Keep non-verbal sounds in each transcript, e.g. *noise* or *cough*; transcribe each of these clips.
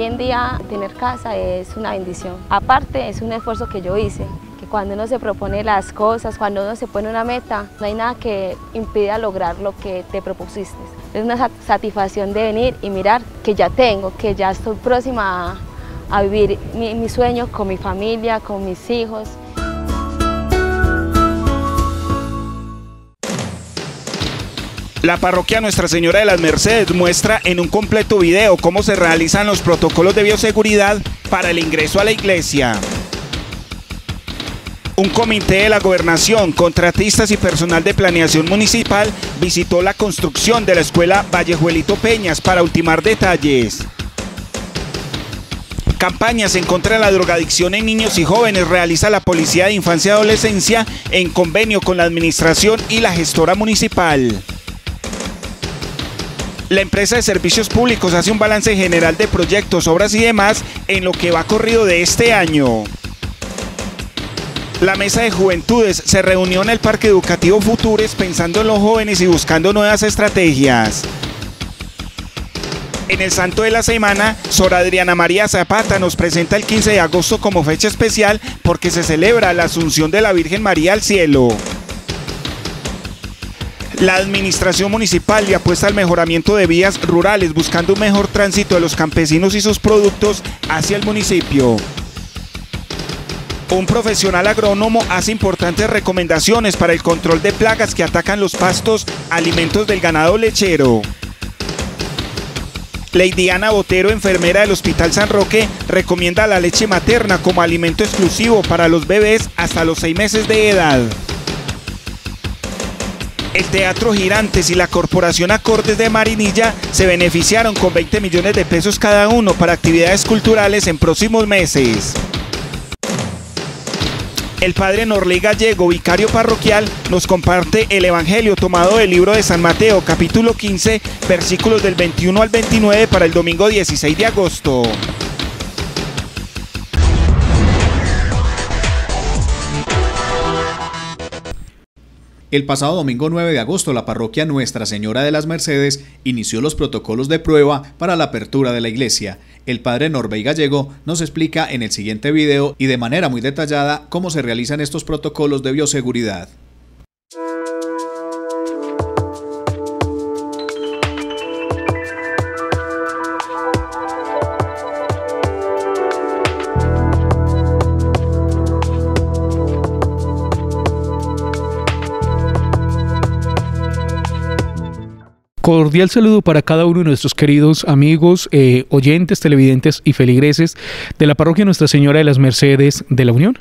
Hoy en día tener casa es una bendición. Aparte es un esfuerzo que yo hice, que cuando uno se propone las cosas, cuando uno se pone una meta, no hay nada que impida lograr lo que te propusiste. Es una satisfacción de venir y mirar que ya tengo, que ya estoy próxima a, vivir mi, mi sueño con mi familia, con mis hijos. La parroquia Nuestra Señora de las Mercedes muestra en un completo video cómo se realizan los protocolos de bioseguridad para el ingreso a la iglesia. Un comité de la gobernación, contratistas y personal de planeación municipal visitó la construcción de la escuela Vallejuelito Peñas para ultimar detalles. Campañas en contra de la drogadicción en niños y jóvenes realiza la Policía de Infancia y Adolescencia en convenio con la administración y la gestora municipal. La empresa de servicios públicos hace un balance general de proyectos, obras y demás en lo que va corrido de este año. La mesa de juventudes se reunió en el Parque Educativo Futures pensando en los jóvenes y buscando nuevas estrategias. En el Santo de la Semana, Sor Adriana María Zapata nos presenta el 15 de agosto como fecha especial porque se celebra la Asunción de la Virgen María al cielo. La administración municipal le apuesta al mejoramiento de vías rurales buscando un mejor tránsito de los campesinos y sus productos hacia el municipio. Un profesional agrónomo hace importantes recomendaciones para el control de plagas que atacan los pastos, alimentos del ganado lechero. Lady Ana Botero, enfermera del Hospital San Roque, recomienda la leche materna como alimento exclusivo para los bebés hasta los seis meses de edad. El Teatro Girantes y la Corporación Acordes de Marinilla se beneficiaron con 20 millones de pesos cada uno para actividades culturales en próximos meses. El padre Norley Gallego, vicario parroquial, nos comparte el Evangelio tomado del libro de San Mateo, capítulo 15, versículos del 21 al 29 para el domingo 16 de agosto. El pasado domingo 9 de agosto, la parroquia Nuestra Señora de las Mercedes inició los protocolos de prueba para la apertura de la iglesia. El padre Norbey Gallego nos explica en el siguiente video y de manera muy detallada cómo se realizan estos protocolos de bioseguridad. Cordial saludo para cada uno de nuestros queridos amigos, eh, oyentes, televidentes y feligreses de la parroquia Nuestra Señora de las Mercedes de la Unión.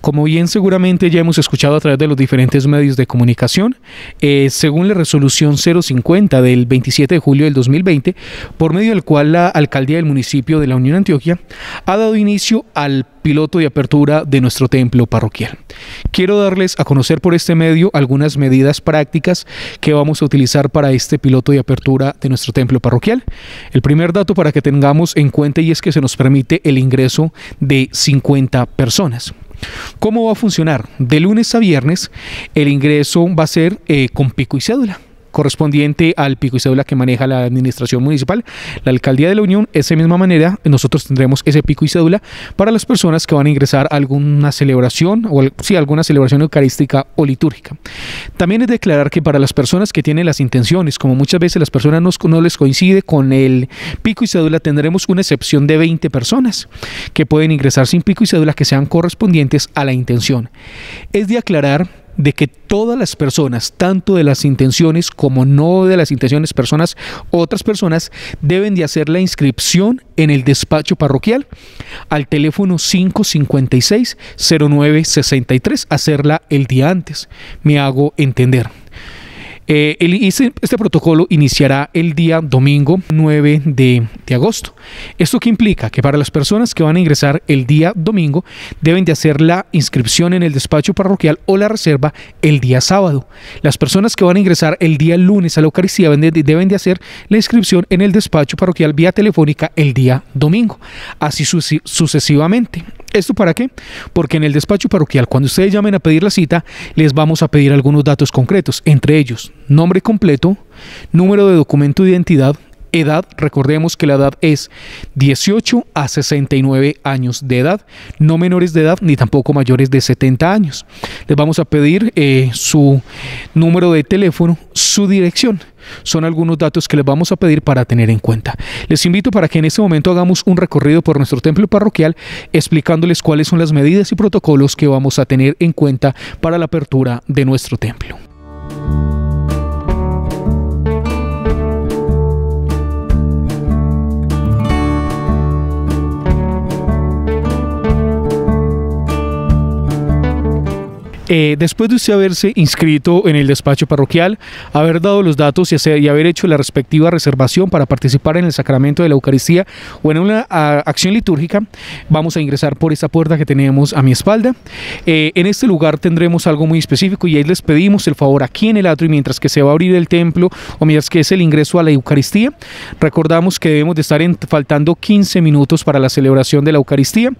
Como bien seguramente ya hemos escuchado a través de los diferentes medios de comunicación, eh, según la resolución 050 del 27 de julio del 2020, por medio del cual la alcaldía del municipio de la Unión Antioquia ha dado inicio al piloto de apertura de nuestro templo parroquial. Quiero darles a conocer por este medio algunas medidas prácticas que vamos a utilizar para este piloto de apertura de nuestro templo parroquial. El primer dato para que tengamos en cuenta y es que se nos permite el ingreso de 50 personas. ¿Cómo va a funcionar? De lunes a viernes el ingreso va a ser eh, con pico y cédula correspondiente al pico y cédula que maneja la administración municipal. La alcaldía de la Unión, esa misma manera, nosotros tendremos ese pico y cédula para las personas que van a ingresar a alguna celebración o sí, alguna celebración eucarística o litúrgica. También es declarar que para las personas que tienen las intenciones, como muchas veces las personas no, no les coincide con el pico y cédula, tendremos una excepción de 20 personas que pueden ingresar sin pico y cédula que sean correspondientes a la intención. Es de aclarar de que todas las personas, tanto de las intenciones como no de las intenciones personas, otras personas deben de hacer la inscripción en el despacho parroquial al teléfono 556-0963, hacerla el día antes. Me hago entender. Eh, este, protocolo iniciará el día domingo 9 de, agosto. ¿Esto qué implica? Que para las personas que van a ingresar el día domingo deben de hacer la inscripción en el despacho parroquial o la reserva el día sábado. Las personas que van a ingresar el día lunes a la Eucaristía deben de, hacer la inscripción en el despacho parroquial vía telefónica el día domingo. Así sucesivamente. ¿Esto para qué? Porque en el despacho parroquial, cuando ustedes llamen a pedir la cita, les vamos a pedir algunos datos concretos, entre ellos nombre completo, número de documento de identidad, edad, recordemos que la edad es 18 a 69 años de edad, no menores de edad ni tampoco mayores de 70 años. Les vamos a pedir eh, su número de teléfono, su dirección. Son algunos datos que les vamos a pedir para tener en cuenta. Les invito para que en este momento hagamos un recorrido por nuestro templo parroquial explicándoles cuáles son las medidas y protocolos que vamos a tener en cuenta para la apertura de nuestro templo. Eh, después de usted haberse inscrito en el despacho parroquial, haber dado los datos y, haber hecho la respectiva reservación para participar en el sacramento de la Eucaristía o en una acción litúrgica, vamos a ingresar por esta puerta que tenemos a mi espalda. Eh, en este lugar tendremos algo muy específico y ahí les pedimos el favor aquí en el atrio mientras que se va a abrir el templo o mientras que es el ingreso a la Eucaristía. Recordamos que debemos de estar faltando 15 minutos para la celebración de la Eucaristía.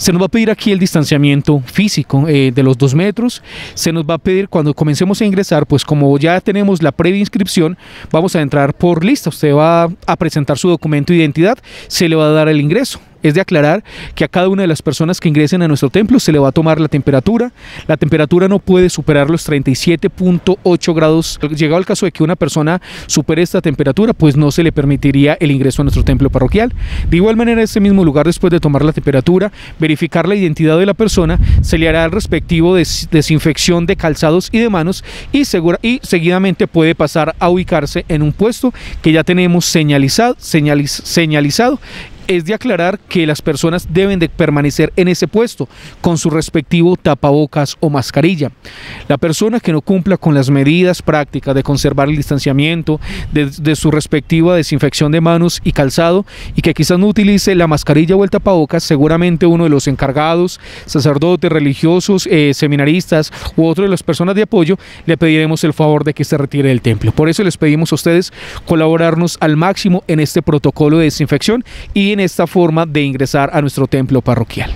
Se nos va a pedir aquí el distanciamiento físico eh, de los dos metros. Se nos va a pedir cuando comencemos a ingresar, pues como ya tenemos la previa inscripción, vamos a entrar por lista. Usted va a presentar su documento de identidad, se le va a dar el ingreso es de aclarar que a cada una de las personas que ingresen a nuestro templo se le va a tomar la temperatura. La temperatura no puede superar los 37.8 grados. Llegado el caso de que una persona supere esta temperatura, pues no se le permitiría el ingreso a nuestro templo parroquial. De igual manera, en este mismo lugar, después de tomar la temperatura, verificar la identidad de la persona, se le hará el respectivo desinfección de calzados y de manos y, y seguidamente puede pasar a ubicarse en un puesto que ya tenemos señalizado, señalizado es de aclarar que las personas deben de permanecer en ese puesto con su respectivo tapabocas o mascarilla. La persona que no cumpla con las medidas prácticas de conservar el distanciamiento, de, su respectiva desinfección de manos y calzado y que quizás no utilice la mascarilla o el tapabocas, seguramente uno de los encargados, sacerdotes, religiosos, eh, seminaristas u otro de las personas de apoyo, le pediremos el favor de que se retire del templo. Por eso les pedimos a ustedes colaborarnos al máximo en este protocolo de desinfección y en esta forma de ingresar a nuestro templo parroquial.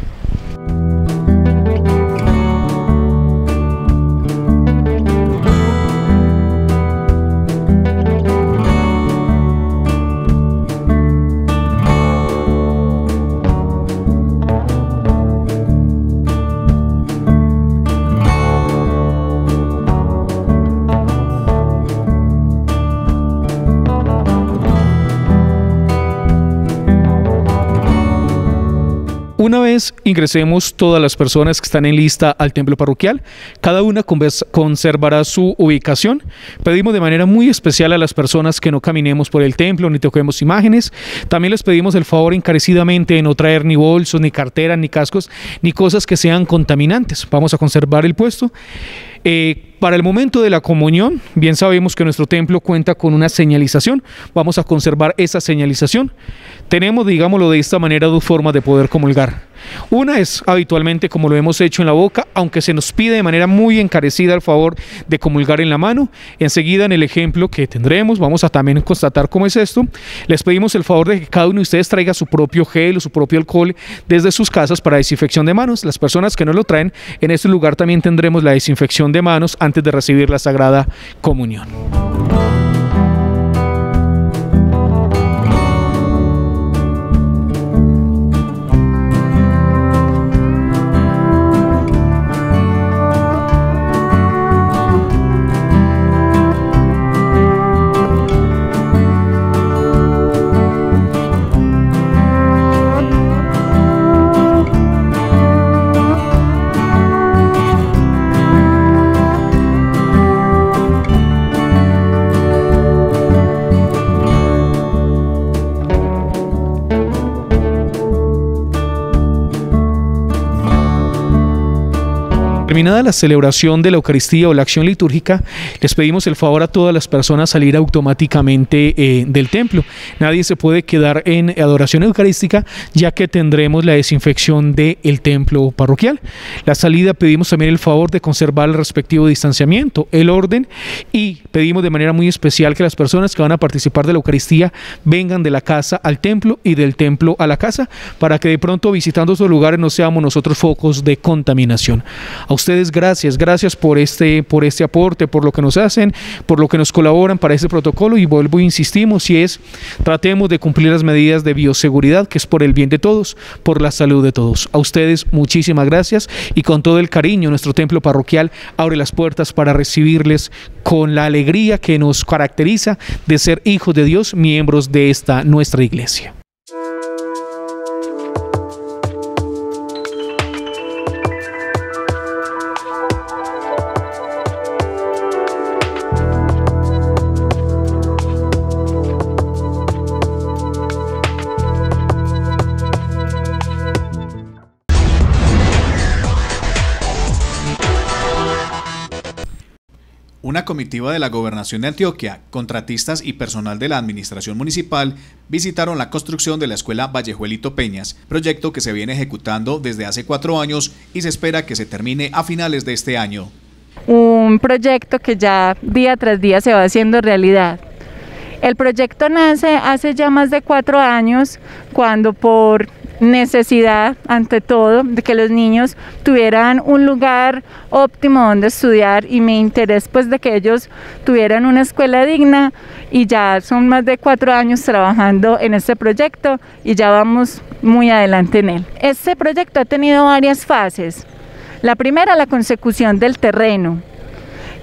Ingresemos todas las personas que están en lista al templo parroquial, cada una conservará su ubicación. Pedimos de manera muy especial a las personas que no caminemos por el templo ni toquemos imágenes. También les pedimos el favor encarecidamente de no traer ni bolsos, ni carteras, ni cascos, ni cosas que sean contaminantes. Vamos a conservar el puesto. Eh, para el momento de la comunión, bien sabemos que nuestro templo cuenta con una señalización. Vamos a conservar esa señalización. Tenemos, digámoslo de esta manera, dos formas de poder comulgar. Una es habitualmente como lo hemos hecho en la boca, aunque se nos pide de manera muy encarecida el favor de comulgar en la mano. Enseguida en el ejemplo que tendremos vamos a también constatar cómo es esto. Les pedimos el favor de que cada uno de ustedes traiga su propio gel o su propio alcohol desde sus casas para desinfección de manos. Las personas que no lo traen, en este lugar también tendremos la desinfección de manos de recibir la Sagrada Comunión. Terminada la celebración de la Eucaristía o la acción litúrgica, les pedimos el favor a todas las personas salir automáticamente eh, del templo. Nadie se puede quedar en adoración eucarística ya que tendremos la desinfección del templo parroquial. La salida pedimos también el favor de conservar el respectivo distanciamiento, el orden y pedimos de manera muy especial que las personas que van a participar de la Eucaristía vengan de la casa al templo y del templo a la casa para que de pronto visitando esos lugares no seamos nosotros focos de contaminación. A ustedes gracias, gracias por este, por este aporte, por lo que nos hacen, por lo que nos colaboran para este protocolo y vuelvo e insistimos si es tratemos de cumplir las medidas de bioseguridad que es por el bien de todos, por la salud de todos. A ustedes muchísimas gracias y con todo el cariño nuestro templo parroquial abre las puertas para recibirles con la alegría que nos caracteriza de ser hijos de Dios, miembros de esta nuestra iglesia. Una comitiva de la Gobernación de Antioquia, contratistas y personal de la Administración Municipal visitaron la construcción de la Escuela Vallejuelito Peñas, proyecto que se viene ejecutando desde hace cuatro años y se espera que se termine a finales de este año. Un proyecto que ya día tras día se va haciendo realidad. El proyecto nace hace ya más de cuatro años cuando por necesidad, ante todo, de que los niños tuvieran un lugar óptimo donde estudiar y mi interés pues de que ellos tuvieran una escuela digna y ya son más de cuatro años trabajando en este proyecto y ya vamos muy adelante en él. Este proyecto ha tenido varias fases. La primera, la consecución del terreno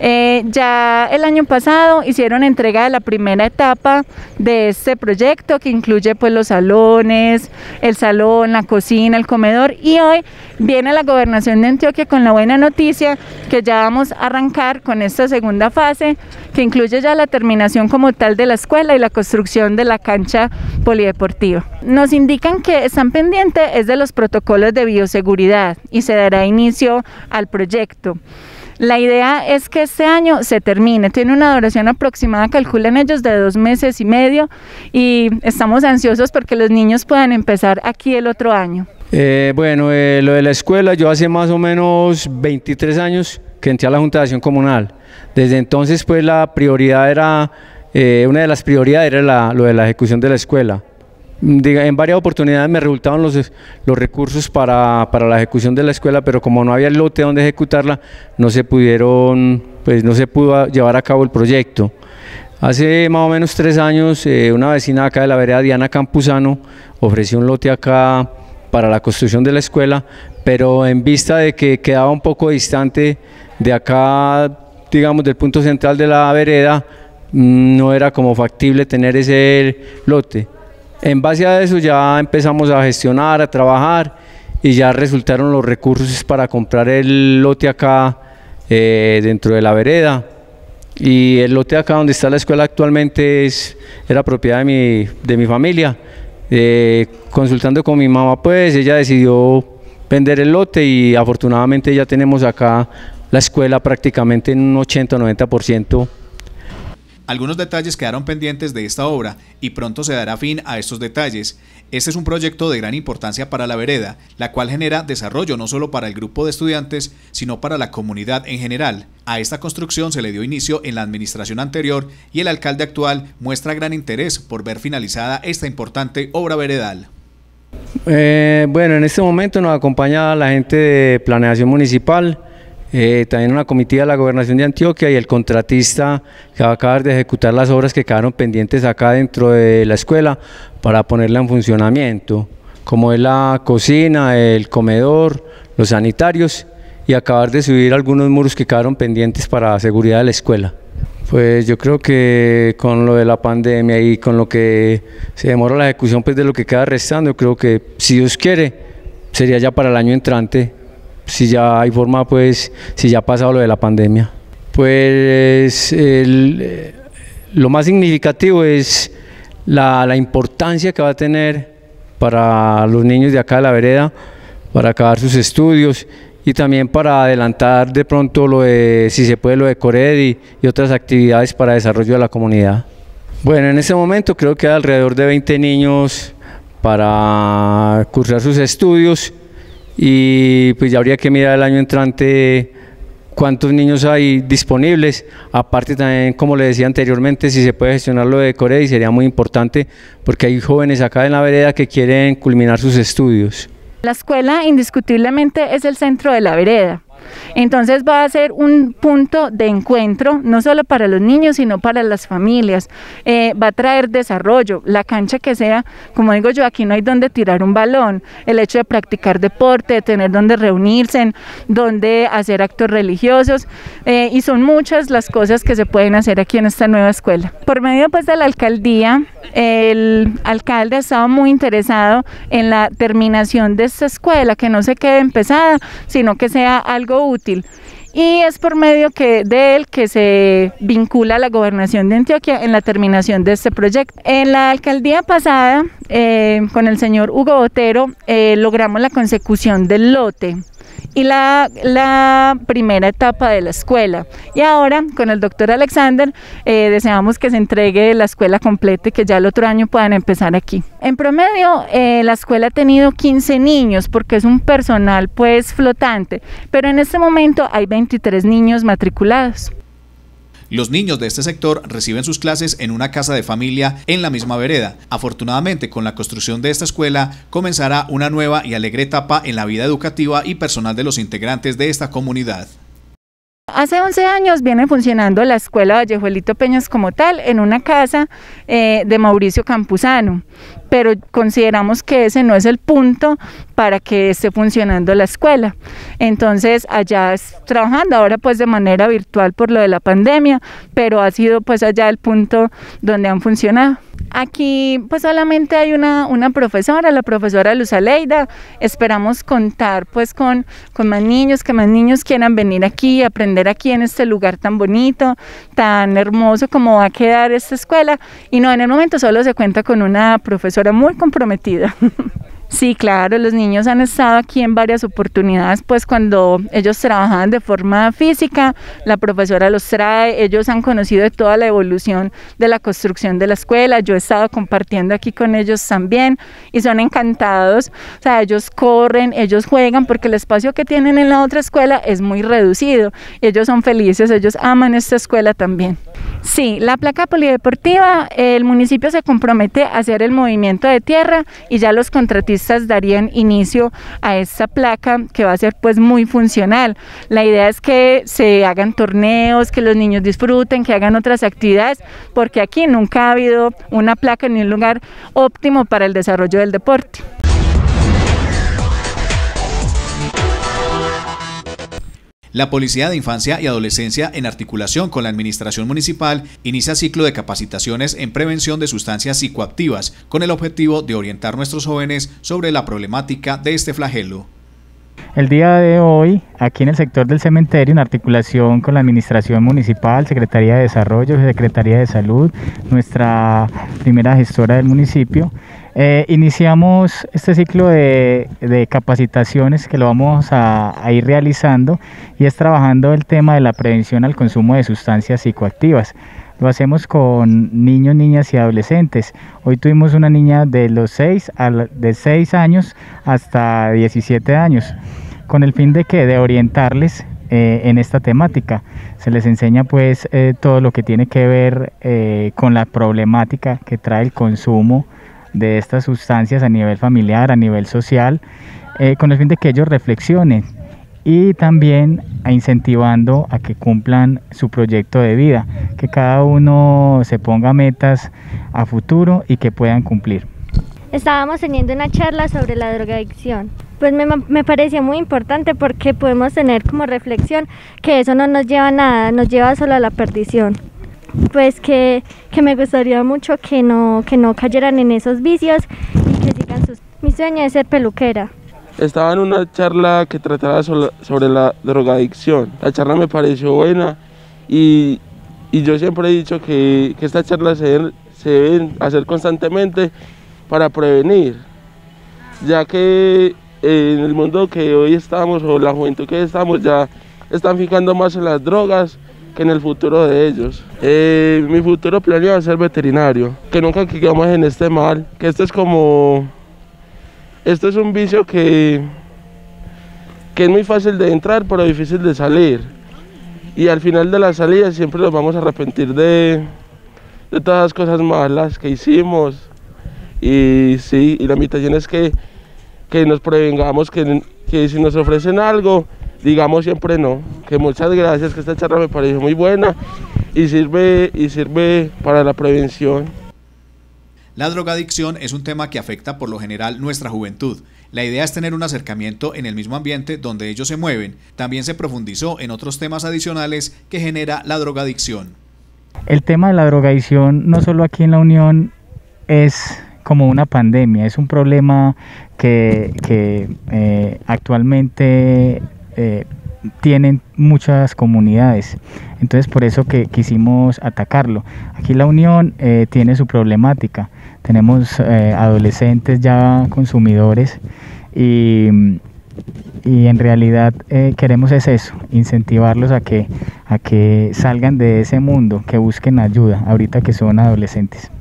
eh, ya el año pasado hicieron entrega de la primera etapa de este proyecto que incluye pues los salones, el salón, la cocina, el comedor y hoy viene la gobernación de Antioquia con la buena noticia que ya vamos a arrancar con esta segunda fase que incluye ya la terminación como tal de la escuela y la construcción de la cancha polideportiva. Nos indican que están pendientes es de los protocolos de bioseguridad y se dará inicio al proyecto. La idea es que este año se termine. Tiene una duración aproximada, calculan ellos, de dos meses y medio y estamos ansiosos porque los niños puedan empezar aquí el otro año. Eh, bueno, eh, lo de la escuela, yo hace más o menos 23 años que entré a la Junta de Acción Comunal. Desde entonces, pues la prioridad era, eh, una de las prioridades era lo de la ejecución de la escuela en varias oportunidades me resultaban los, recursos para, para, la ejecución de la escuela, pero como no había el lote donde ejecutarla, no se pudieron, pues no se pudo llevar a cabo el proyecto. Hace más o menos tres años, eh, una vecina acá de la vereda, Diana Campuzano, ofreció un lote acá para la construcción de la escuela, pero en vista de que quedaba un poco distante de acá, digamos, del punto central de la vereda, mm, no era como factible tener ese lote. En base a eso ya empezamos a gestionar, a trabajar y ya resultaron los recursos para comprar el lote acá eh, dentro de la vereda. Y el lote acá donde está la escuela actualmente es, era propiedad de mi, de mi familia. Eh, consultando con mi mamá, pues ella decidió vender el lote y afortunadamente ya tenemos acá la escuela prácticamente en un 80-90% algunos detalles quedaron pendientes de esta obra y pronto se dará fin a estos detalles. Este es un proyecto de gran importancia para la vereda, la cual genera desarrollo no solo para el grupo de estudiantes, sino para la comunidad en general. A esta construcción se le dio inicio en la administración anterior y el alcalde actual muestra gran interés por ver finalizada esta importante obra veredal. Eh, bueno, en este momento nos acompaña la gente de planeación municipal, eh, también una comitiva de la Gobernación de Antioquia y el contratista que va a acabar de ejecutar las obras que quedaron pendientes acá dentro de la escuela para ponerla en funcionamiento, como es la cocina, el comedor, los sanitarios y acabar de subir algunos muros que quedaron pendientes para seguridad de la escuela. Pues yo creo que con lo de la pandemia y con lo que se demora la ejecución pues de lo que queda restando, creo que si Dios quiere sería ya para el año entrante si ya hay forma, pues, si ya ha pasado lo de la pandemia. Pues lo más significativo es la, la, importancia que va a tener para los niños de acá de la vereda, para acabar sus estudios y también para adelantar de pronto lo de, si se puede, lo de Cored y, y otras actividades para desarrollo de la comunidad. Bueno, en este momento creo que hay alrededor de 20 niños para cursar sus estudios y pues ya habría que mirar el año entrante cuántos niños hay disponibles. Aparte también, como le decía anteriormente, si se puede gestionar lo de Corea sería muy importante porque hay jóvenes acá en la vereda que quieren culminar sus estudios. La escuela indiscutiblemente es el centro de la vereda. Entonces va a ser un punto de encuentro, no solo para los niños, sino para las familias. Eh, va a traer desarrollo, la cancha que sea, como digo yo, aquí no hay donde tirar un balón, el hecho de practicar deporte, de tener donde reunirse, donde hacer actos religiosos, eh, y son muchas las cosas que se pueden hacer aquí en esta nueva escuela. Por medio pues de la alcaldía, el alcalde ha estado muy interesado en la terminación de esta escuela, que no se quede empezada, sino que sea algo útil y es por medio que, de él que se vincula la gobernación de Antioquia en la terminación de este proyecto. En la alcaldía pasada, eh, con el señor Hugo Botero, eh, logramos la consecución del lote y la, primera etapa de la escuela. Y ahora, con el doctor Alexander, eh, deseamos que se entregue la escuela completa y que ya el otro año puedan empezar aquí. En promedio, eh, la escuela ha tenido 15 niños porque es un personal pues flotante, pero en este momento hay 23 niños matriculados. Los niños de este sector reciben sus clases en una casa de familia en la misma vereda. Afortunadamente, con la construcción de esta escuela, comenzará una nueva y alegre etapa en la vida educativa y personal de los integrantes de esta comunidad. Hace 11 años viene funcionando la Escuela Vallejuelito Peñas como tal en una casa eh, de Mauricio Campuzano pero consideramos que ese no es el punto para que esté funcionando la escuela. Entonces allá trabajando ahora pues de manera virtual por lo de la pandemia, pero ha sido pues allá el punto donde han funcionado. Aquí pues solamente hay una, una profesora, la profesora Luz Aleida. Esperamos contar pues con, con más niños, que más niños quieran venir aquí, aprender aquí en este lugar tan bonito, tan hermoso como va a quedar esta escuela. Y no, en el momento solo se cuenta con una profesora muy comprometida. *laughs* Sí, claro, los niños han estado aquí en varias oportunidades, pues cuando ellos trabajaban de forma física, la profesora los trae, ellos han conocido de toda la evolución de la construcción de la escuela, yo he estado compartiendo aquí con ellos también y son encantados, o sea, ellos corren, ellos juegan porque el espacio que tienen en la otra escuela es muy reducido ellos son felices, ellos aman esta escuela también. Sí, la placa polideportiva, el municipio se compromete a hacer el movimiento de tierra y ya los contratistas darían inicio a esta placa que va a ser pues muy funcional. La idea es que se hagan torneos, que los niños disfruten, que hagan otras actividades, porque aquí nunca ha habido una placa ni un lugar óptimo para el desarrollo del deporte. La Policía de Infancia y Adolescencia, en articulación con la Administración Municipal, inicia ciclo de capacitaciones en prevención de sustancias psicoactivas, con el objetivo de orientar a nuestros jóvenes sobre la problemática de este flagelo. El día de hoy, aquí en el sector del cementerio, en articulación con la Administración Municipal, Secretaría de Desarrollo, Secretaría de Salud, nuestra primera gestora del municipio, eh, iniciamos este ciclo de, capacitaciones que lo vamos a, ir realizando y es trabajando el tema de la prevención al consumo de sustancias psicoactivas. Lo hacemos con niños, niñas y adolescentes. Hoy tuvimos una niña de los 6, de 6 años hasta 17 años, con el fin de que de orientarles eh, en esta temática. Se les enseña pues eh, todo lo que tiene que ver con la problemática que trae el consumo de estas sustancias a nivel familiar, a nivel social, eh, con el fin de que ellos reflexionen y también incentivando a que cumplan su proyecto de vida, que cada uno se ponga metas a futuro y que puedan cumplir. Estábamos teniendo una charla sobre la drogadicción. Pues me, me pareció muy importante porque podemos tener como reflexión que eso no nos lleva a nada, nos lleva solo a la perdición pues que, me gustaría mucho que no, que no cayeran en esos vicios y que sigan sus... Mi sueño es ser peluquera. Estaba en una charla que trataba sobre la drogadicción. La charla me pareció buena y, yo siempre he dicho que, que estas charlas se se deben hacer constantemente para prevenir, ya que en el mundo que hoy estamos o la juventud que estamos ya están fijando más en las drogas que en el futuro de ellos. Eh, mi futuro planeo es ser veterinario, que nunca quedamos en este mal, que esto es como, esto es un vicio que, que es muy fácil de entrar pero difícil de salir. Y al final de la salida siempre nos vamos a arrepentir de, de todas las cosas malas que hicimos. Y sí, y la invitación es que, que nos prevengamos, que, que si nos ofrecen algo, digamos siempre no. Que muchas gracias, que esta charla me pareció muy buena y sirve, y sirve para la prevención. La drogadicción es un tema que afecta por lo general nuestra juventud. La idea es tener un acercamiento en el mismo ambiente donde ellos se mueven. También se profundizó en otros temas adicionales que genera la drogadicción. El tema de la drogadicción, no solo aquí en la Unión, es como una pandemia, es un problema que, eh, actualmente eh, tienen muchas comunidades. Entonces por eso que quisimos atacarlo. Aquí la Unión eh, tiene su problemática. Tenemos adolescentes ya consumidores y, y en realidad queremos es eso, incentivarlos a que, a que salgan de ese mundo, que busquen ayuda ahorita que son adolescentes.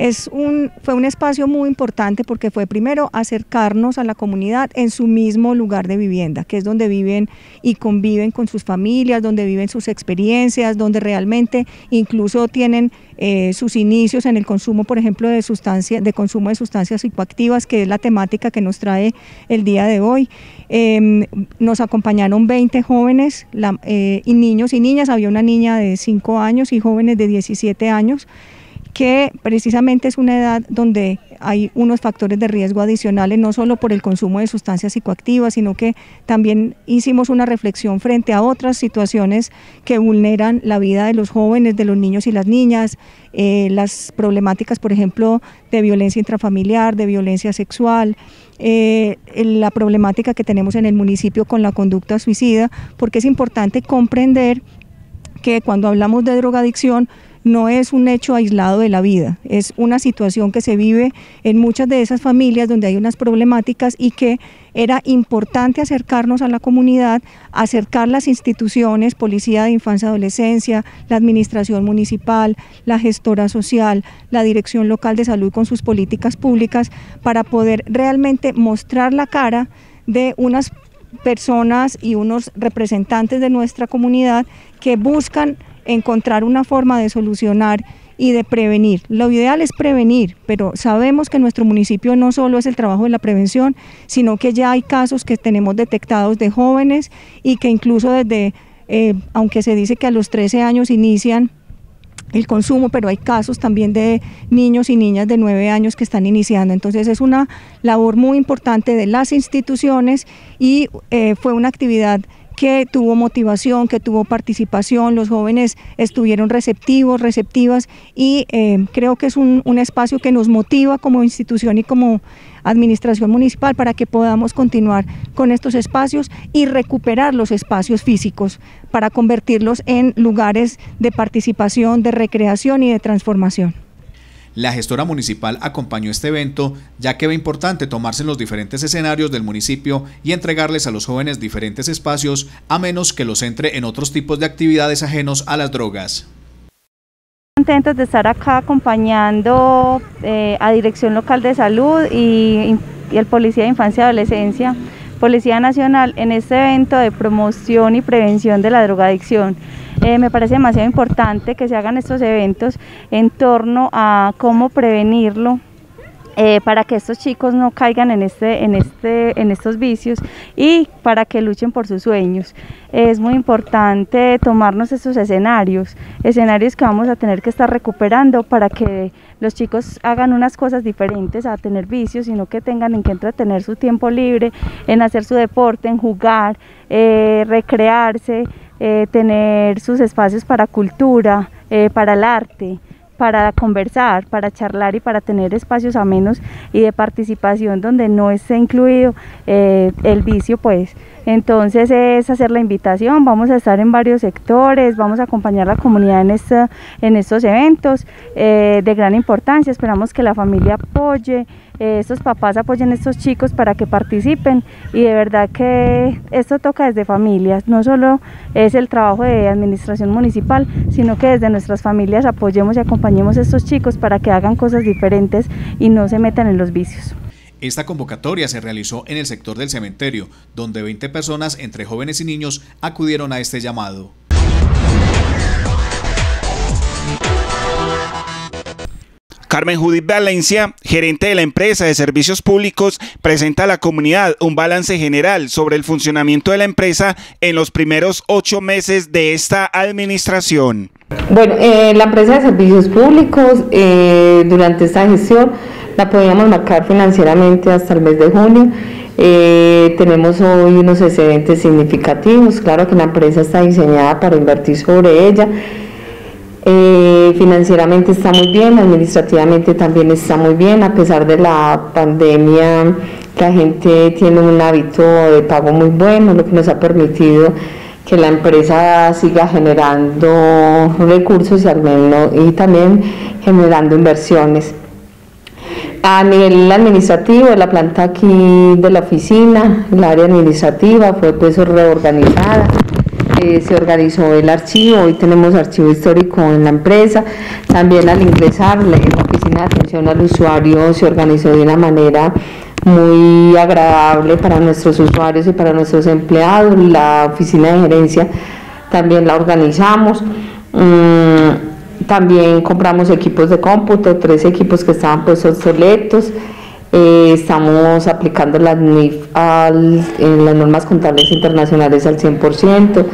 Es un, fue un espacio muy importante porque fue primero acercarnos a la comunidad en su mismo lugar de vivienda, que es donde viven y conviven con sus familias, donde viven sus experiencias, donde realmente incluso tienen eh, sus inicios en el consumo, por ejemplo, de, sustancia, de consumo de sustancias psicoactivas, que es la temática que nos trae el día de hoy. Em, nos acompañaron 20 jóvenes eh, y niños y niñas, había una niña de 5 años y jóvenes de 17 años que precisamente es una edad donde hay unos factores de riesgo adicionales, no solo por el consumo de sustancias psicoactivas, sino que también hicimos una reflexión frente a otras situaciones que vulneran la vida de los jóvenes, de los niños y las niñas, eh, las problemáticas, por ejemplo, de violencia intrafamiliar, de violencia sexual, eh, la problemática que tenemos en el municipio con la conducta suicida, porque es importante comprender que cuando hablamos de drogadicción, no es un hecho aislado de la vida, es una situación que se vive en muchas de esas familias donde hay unas problemáticas y que era importante acercarnos a la comunidad, acercar las instituciones, Policía de Infancia y Adolescencia, la Administración Municipal, la Gestora Social, la Dirección Local de Salud con sus políticas públicas, para poder realmente mostrar la cara de unas personas y unos representantes de nuestra comunidad que buscan encontrar una forma de solucionar y de prevenir. Lo ideal es prevenir, pero sabemos que nuestro municipio no solo es el trabajo de la prevención, sino que ya hay casos que tenemos detectados de jóvenes y que incluso desde, eh, aunque se dice que a los 13 años inician el consumo, pero hay casos también de niños y niñas de 9 años que están iniciando. Entonces es una labor muy importante de las instituciones y eh, fue una actividad que tuvo motivación, que tuvo participación, los jóvenes estuvieron receptivos, receptivas y eh, creo que es un, un espacio que nos motiva como institución y como administración municipal para que podamos continuar con estos espacios y recuperar los espacios físicos para convertirlos en lugares de participación, de recreación y de transformación. La gestora municipal acompañó este evento ya que ve importante tomarse en los diferentes escenarios del municipio y entregarles a los jóvenes diferentes espacios a menos que los entre en otros tipos de actividades ajenos a las drogas. Contentos de estar acá acompañando eh, a Dirección Local de Salud y, y el Policía de Infancia y Adolescencia Policía Nacional en este evento de promoción y prevención de la drogadicción. Eh, me parece demasiado importante que se hagan estos eventos en torno a cómo prevenirlo, eh, para que estos chicos no caigan en, este, en, este, en estos vicios y para que luchen por sus sueños. Es muy importante tomarnos estos escenarios, escenarios que vamos a tener que estar recuperando para que los chicos hagan unas cosas diferentes a tener vicios, sino que tengan en que entretener su tiempo libre, en hacer su deporte, en jugar, eh, recrearse, eh, tener sus espacios para cultura, para el arte para conversar, para charlar y para tener espacios amenos y de participación donde no esté incluido eh, el vicio, pues. Entonces es hacer la invitación, vamos a estar en varios sectores, vamos a acompañar a la comunidad en, esta, en estos eventos eh, de gran importancia, esperamos que la familia apoye, estos papás apoyen a estos chicos para que participen y de verdad que esto toca desde familias, no solo es el trabajo de administración municipal, sino que desde nuestras familias apoyemos y acompañemos a estos chicos para que hagan cosas diferentes y no se metan en los vicios. Esta convocatoria se realizó en el sector del cementerio, donde 20 personas, entre jóvenes y niños, acudieron a este llamado. Carmen Judith Valencia, gerente de la empresa de servicios públicos, presenta a la comunidad un balance general sobre el funcionamiento de la empresa en los primeros ocho meses de esta administración. Bueno, eh, la empresa de servicios públicos eh, durante esta gestión la podíamos marcar financieramente hasta el mes de junio. Eh, tenemos hoy unos excedentes significativos, claro que la empresa está diseñada para invertir sobre ella. Financieramente está muy bien, administrativamente también está muy bien, a pesar de la pandemia, la gente tiene un hábito de pago muy bueno, lo que nos ha permitido que la empresa siga generando recursos y, al menos, y también generando inversiones. A nivel administrativo, la planta aquí de la oficina, el área administrativa fue pues reorganizada, se organizó el archivo, hoy tenemos archivo histórico en la empresa, también al ingresar la oficina de atención al usuario se organizó de una manera muy agradable para nuestros usuarios y para nuestros empleados. La oficina de gerencia también la organizamos. Mm, también compramos equipos de cómputo, tres equipos que estaban pues obsoletos. Eh, estamos aplicando las las normas contables internacionales al 100%.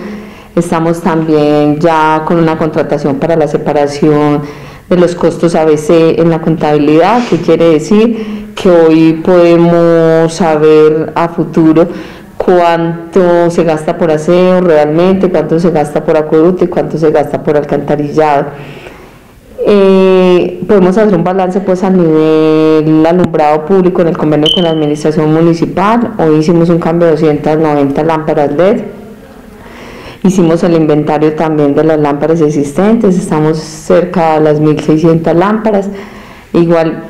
Estamos también ya con una contratación para la separación de los costos ABC en la contabilidad, que quiere decir que hoy podemos saber a futuro cuánto se gasta por aseo realmente, cuánto se gasta por acueducto y cuánto se gasta por alcantarillado. Eh, podemos hacer un balance pues a nivel alumbrado público en el convenio con la administración municipal. Hoy hicimos un cambio de 290 lámparas LED. Hicimos el inventario también de las lámparas existentes, estamos cerca de las 1.600 lámparas. Igual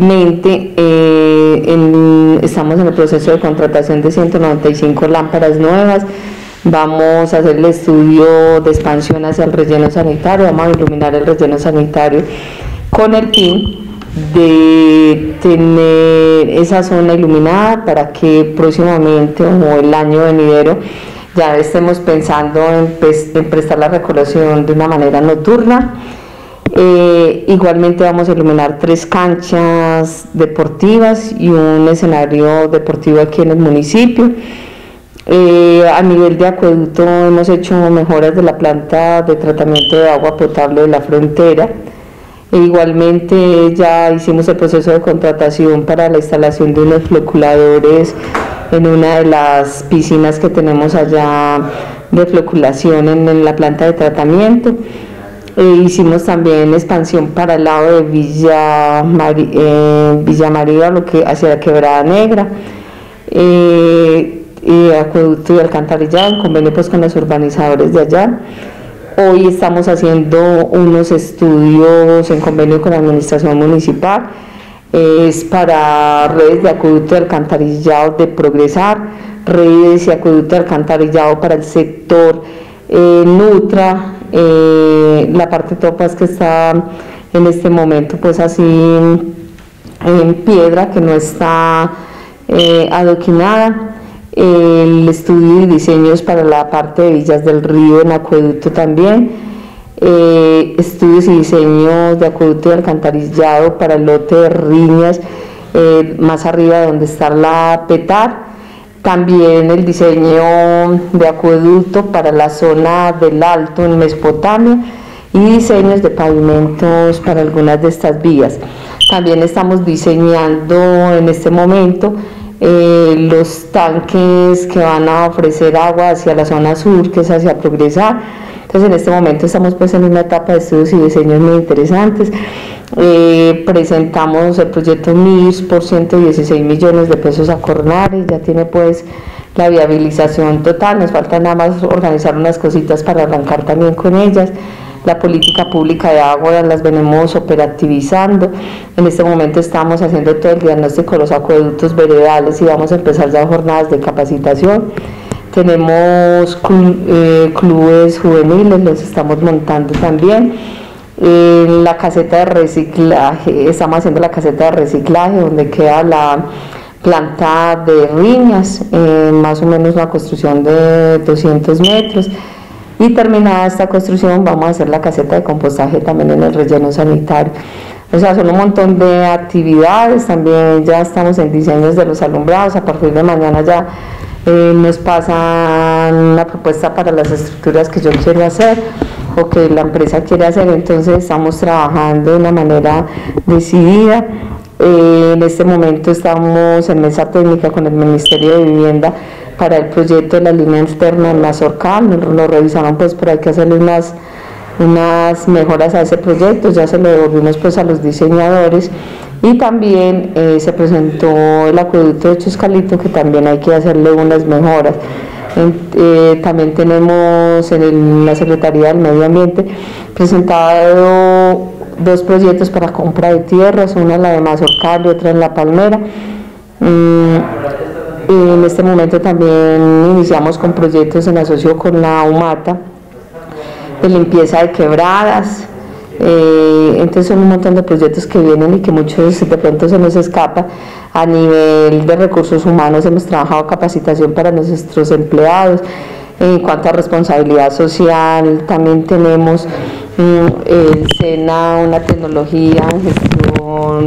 eh, estamos en el proceso de contratación de 195 lámparas nuevas. Vamos a hacer el estudio de expansión hacia el relleno sanitario, vamos a iluminar el relleno sanitario con el fin de tener esa zona iluminada para que próximamente o el año venidero ya estemos pensando en, prestar la recolección de una manera nocturna eh, igualmente vamos a iluminar tres canchas deportivas y un escenario deportivo aquí en el municipio. Eh, a nivel de acueducto hemos hecho mejoras de la planta de tratamiento de agua potable de la frontera. E igualmente ya hicimos el proceso de contratación para la instalación de unos floculadores en una de las piscinas que tenemos allá de floculación en la planta de tratamiento. Eh, hicimos también expansión para el lado de Villa, eh, Villa María, lo que hacia la Quebrada Negra, eh, y acueducto y alcantarillado, en convenio pues, con los urbanizadores de allá. Hoy estamos haciendo unos estudios en convenio con la administración municipal, es para redes de acueducto y alcantarillado de progresar, redes y acueducto y alcantarillado para el sector Nutra, eh, la parte topas que está en este momento pues así en piedra que no está eh, adoquinada el estudio y diseños para la parte de Villas del Río en acueducto también eh, estudios y diseños de acueducto y alcantarillado para el lote de Riñas más arriba donde está la Petar también el diseño de acueducto para la zona del Alto en Mesopotamia y diseños de pavimentos para algunas de estas vías. También estamos diseñando en este momento eh, los tanques que van a ofrecer agua hacia la zona sur, que es hacia Progresar. Entonces en este momento estamos pues en una etapa de estudios y diseños muy interesantes. Eh, presentamos el proyecto MIRS por 116 millones de pesos a Cornares, ya tiene pues la viabilización total, nos falta nada más organizar unas cositas para arrancar también con ellas. La política pública de agua las venimos operativizando. En este momento estamos haciendo todo el diagnóstico de los acueductos veredales y vamos a empezar ya jornadas de capacitación. Tenemos eh, clubes juveniles, los estamos montando también en la caseta de reciclaje, estamos haciendo la caseta de reciclaje donde queda la planta de riñas, más o menos una construcción de 200 metros. Y terminada esta construcción vamos a hacer la caseta de compostaje también en el relleno sanitario. O sea, son un montón de actividades, también ya estamos en diseños de los alumbrados, a partir de mañana ya eh, nos pasan una propuesta para las estructuras que yo quiero hacer o que la empresa quiere hacer, entonces estamos trabajando de una manera decidida. Eh, en este momento estamos en mesa técnica con el Ministerio de Vivienda para el proyecto de la línea externa en Mazorcal, lo revisaron pues, pero hay que hacerle unas unas mejoras a ese proyecto, ya se lo devolvimos pues a los diseñadores y también eh, se presentó el acueducto de Chuscalito que también hay que hacerle unas mejoras. Eh, también tenemos en la Secretaría del Medio Ambiente presentado dos proyectos para compra de tierras, una en la de Mazorcal y otra en La Palmera. Mm, en este momento también iniciamos con proyectos en asocio con la UMATA, de limpieza de quebradas. Eh, entonces son un montón de proyectos que vienen y que muchos de pronto se nos escapa. A nivel de recursos humanos hemos trabajado capacitación para nuestros empleados. En cuanto a responsabilidad social, también tenemos mm, el SENA, una tecnología en gestión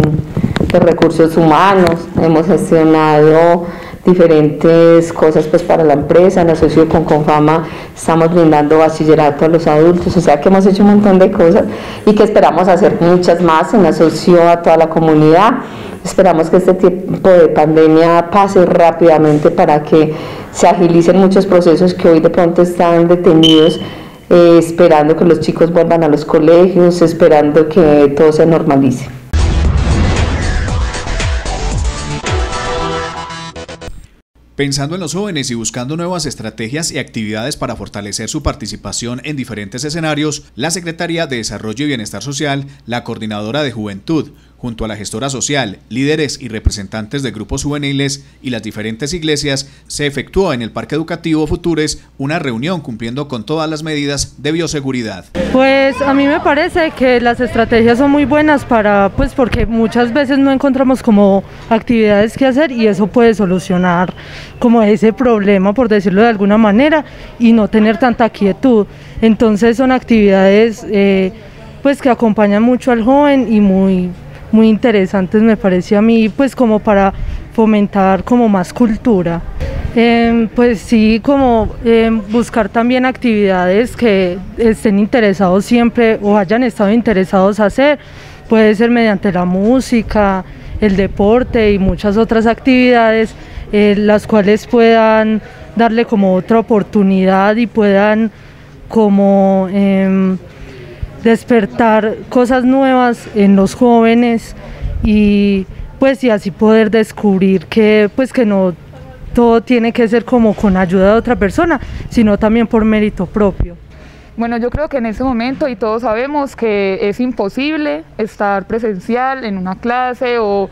de recursos humanos. Hemos gestionado diferentes cosas pues para la empresa, en asocio con Confama estamos brindando bachillerato a los adultos, o sea que hemos hecho un montón de cosas y que esperamos hacer muchas más en asocio a toda la comunidad. Esperamos que este tiempo de pandemia pase rápidamente para que se agilicen muchos procesos que hoy de pronto están detenidos, eh, esperando que los chicos vuelvan a los colegios, esperando que todo se normalice. Pensando en los jóvenes y buscando nuevas estrategias y actividades para fortalecer su participación en diferentes escenarios, la Secretaría de Desarrollo y Bienestar Social, la Coordinadora de Juventud, junto a la gestora social, líderes y representantes de grupos juveniles y las diferentes iglesias, se efectuó en el Parque Educativo Futures una reunión cumpliendo con todas las medidas de bioseguridad. Pues a mí me parece que las estrategias son muy buenas para, pues porque muchas veces no encontramos como actividades que hacer y eso puede solucionar como ese problema, por decirlo de alguna manera, y no tener tanta quietud. Entonces son actividades eh, pues que acompañan mucho al joven y muy muy interesantes me parece a mí, pues como para fomentar como más cultura. Em, pues sí, como em, buscar también actividades que estén interesados siempre o hayan estado interesados a hacer, puede ser mediante la música, el deporte y muchas otras actividades, eh, las cuales puedan darle como otra oportunidad y puedan como em, despertar cosas nuevas en los jóvenes y pues y así poder descubrir que pues que no todo tiene que ser como con ayuda de otra persona, sino también por mérito propio. Bueno, yo creo que en ese momento, y todos sabemos que es imposible estar presencial en una clase o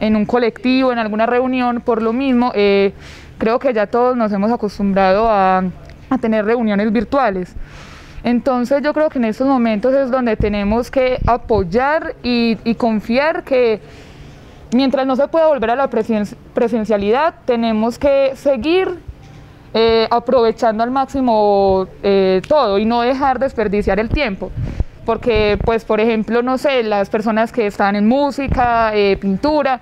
en un colectivo, en alguna reunión, por lo mismo, eh, creo que ya todos nos hemos acostumbrado a, a tener reuniones virtuales. Entonces yo creo que en estos momentos es donde tenemos que apoyar y, confiar que mientras no se pueda volver a la presencialidad, tenemos que seguir eh, aprovechando al máximo eh, todo y no dejar desperdiciar el tiempo. Porque, pues, por ejemplo, no sé, las personas que están en música, eh, pintura,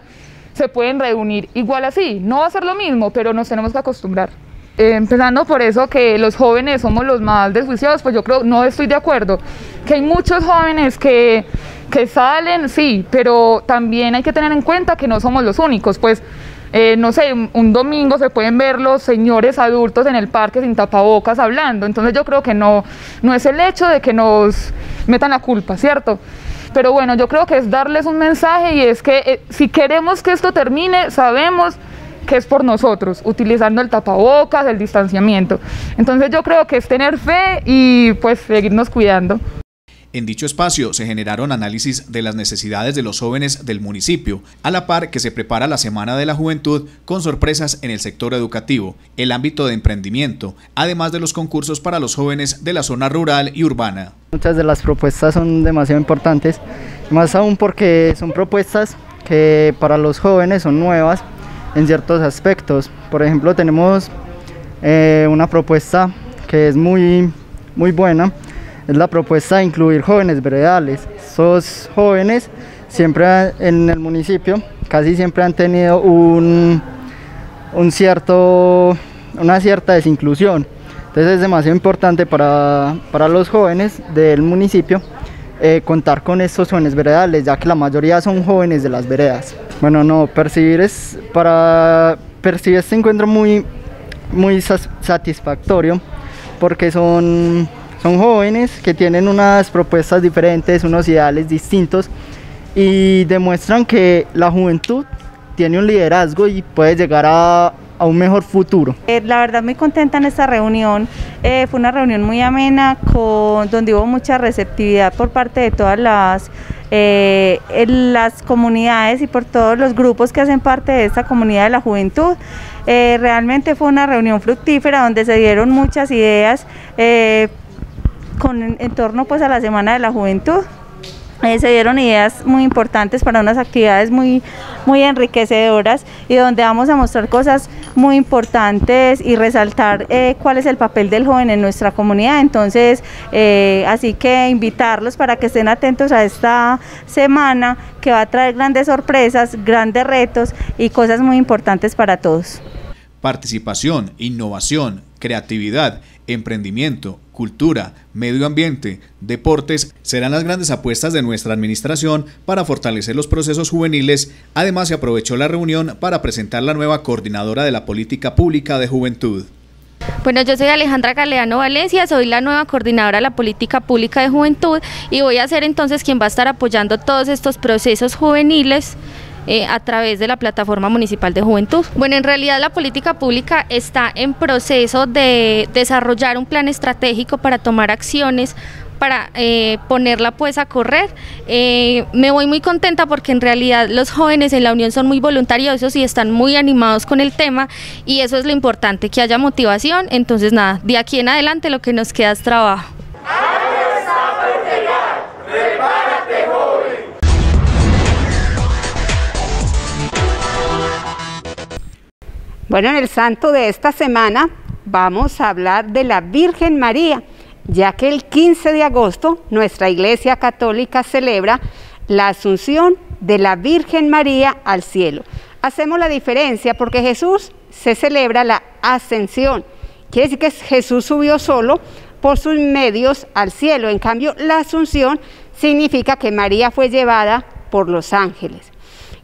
se pueden reunir igual así. No va a ser lo mismo, pero nos tenemos que acostumbrar. Eh, empezando por eso que los jóvenes somos los más desjuiciados, pues yo creo, no estoy de acuerdo. Que hay muchos jóvenes que, que salen, sí, pero también hay que tener en cuenta que no somos los únicos, pues eh, no sé, un, domingo se pueden ver los señores adultos en el parque sin tapabocas hablando, entonces yo creo que no, no es el hecho de que nos metan la culpa, ¿cierto? Pero bueno, yo creo que es darles un mensaje y es que eh, si queremos que esto termine, sabemos que es por nosotros, utilizando el tapabocas, el distanciamiento. Entonces yo creo que es tener fe y pues seguirnos cuidando. En dicho espacio se generaron análisis de las necesidades de los jóvenes del municipio, a la par que se prepara la Semana de la Juventud con sorpresas en el sector educativo, el ámbito de emprendimiento, además de los concursos para los jóvenes de la zona rural y urbana. Muchas de las propuestas son demasiado importantes, más aún porque son propuestas que para los jóvenes son nuevas, en ciertos aspectos. Por ejemplo, tenemos eh, una propuesta que es muy, muy buena, es la propuesta de incluir jóvenes veredales. Esos jóvenes siempre en el municipio casi siempre han tenido un, un cierto, una cierta desinclusión. Entonces es demasiado importante para, para los jóvenes del municipio eh, contar con estos jóvenes veredales, ya que la mayoría son jóvenes de las veredas. Bueno, no, percibir es para percibir este encuentro muy, muy satisfactorio porque son, son jóvenes que tienen unas propuestas diferentes, unos ideales distintos y demuestran que la juventud tiene un liderazgo y puede llegar a, a un mejor futuro. Eh, la verdad muy contenta en esta reunión, eh, fue una reunión muy amena con, donde hubo mucha receptividad por parte de todas las, eh, las comunidades y por todos los grupos que hacen parte de esta comunidad de la juventud. realmente fue una reunión fructífera donde se dieron muchas ideas con, en torno pues, a la Semana de la Juventud. Eh, se dieron ideas muy importantes para unas actividades muy, muy enriquecedoras y donde vamos a mostrar cosas muy importantes y resaltar eh, cuál es el papel del joven en nuestra comunidad. Entonces, eh, así que invitarlos para que estén atentos a esta semana que va a traer grandes sorpresas, grandes retos y cosas muy importantes para todos. Participación, innovación, creatividad, emprendimiento, cultura, medio ambiente, deportes serán las grandes apuestas de nuestra administración para fortalecer los procesos juveniles. Además, se aprovechó la reunión para presentar la nueva coordinadora de la política pública de juventud. Bueno, yo soy Alejandra Galeano Valencia, soy la nueva coordinadora de la política pública de juventud y voy a ser entonces quien va a estar apoyando todos estos procesos juveniles eh, a través de la plataforma municipal de juventud. Bueno, en realidad la política pública está en proceso de desarrollar un plan estratégico para tomar acciones para eh, ponerla pues a correr. Eh, me voy muy contenta porque en realidad los jóvenes en la Unión son muy voluntariosos y están muy animados con el tema y eso es lo importante, que haya motivación. Entonces nada, de aquí en adelante lo que nos queda es trabajo. Bueno, en el santo de esta semana vamos a hablar de la Virgen María, ya que el 15 de agosto nuestra Iglesia Católica celebra la asunción de la Virgen María al cielo. Hacemos la diferencia porque Jesús se celebra la ascensión. Quiere decir que Jesús subió solo por sus medios al cielo. En cambio, la asunción significa que María fue llevada por los ángeles.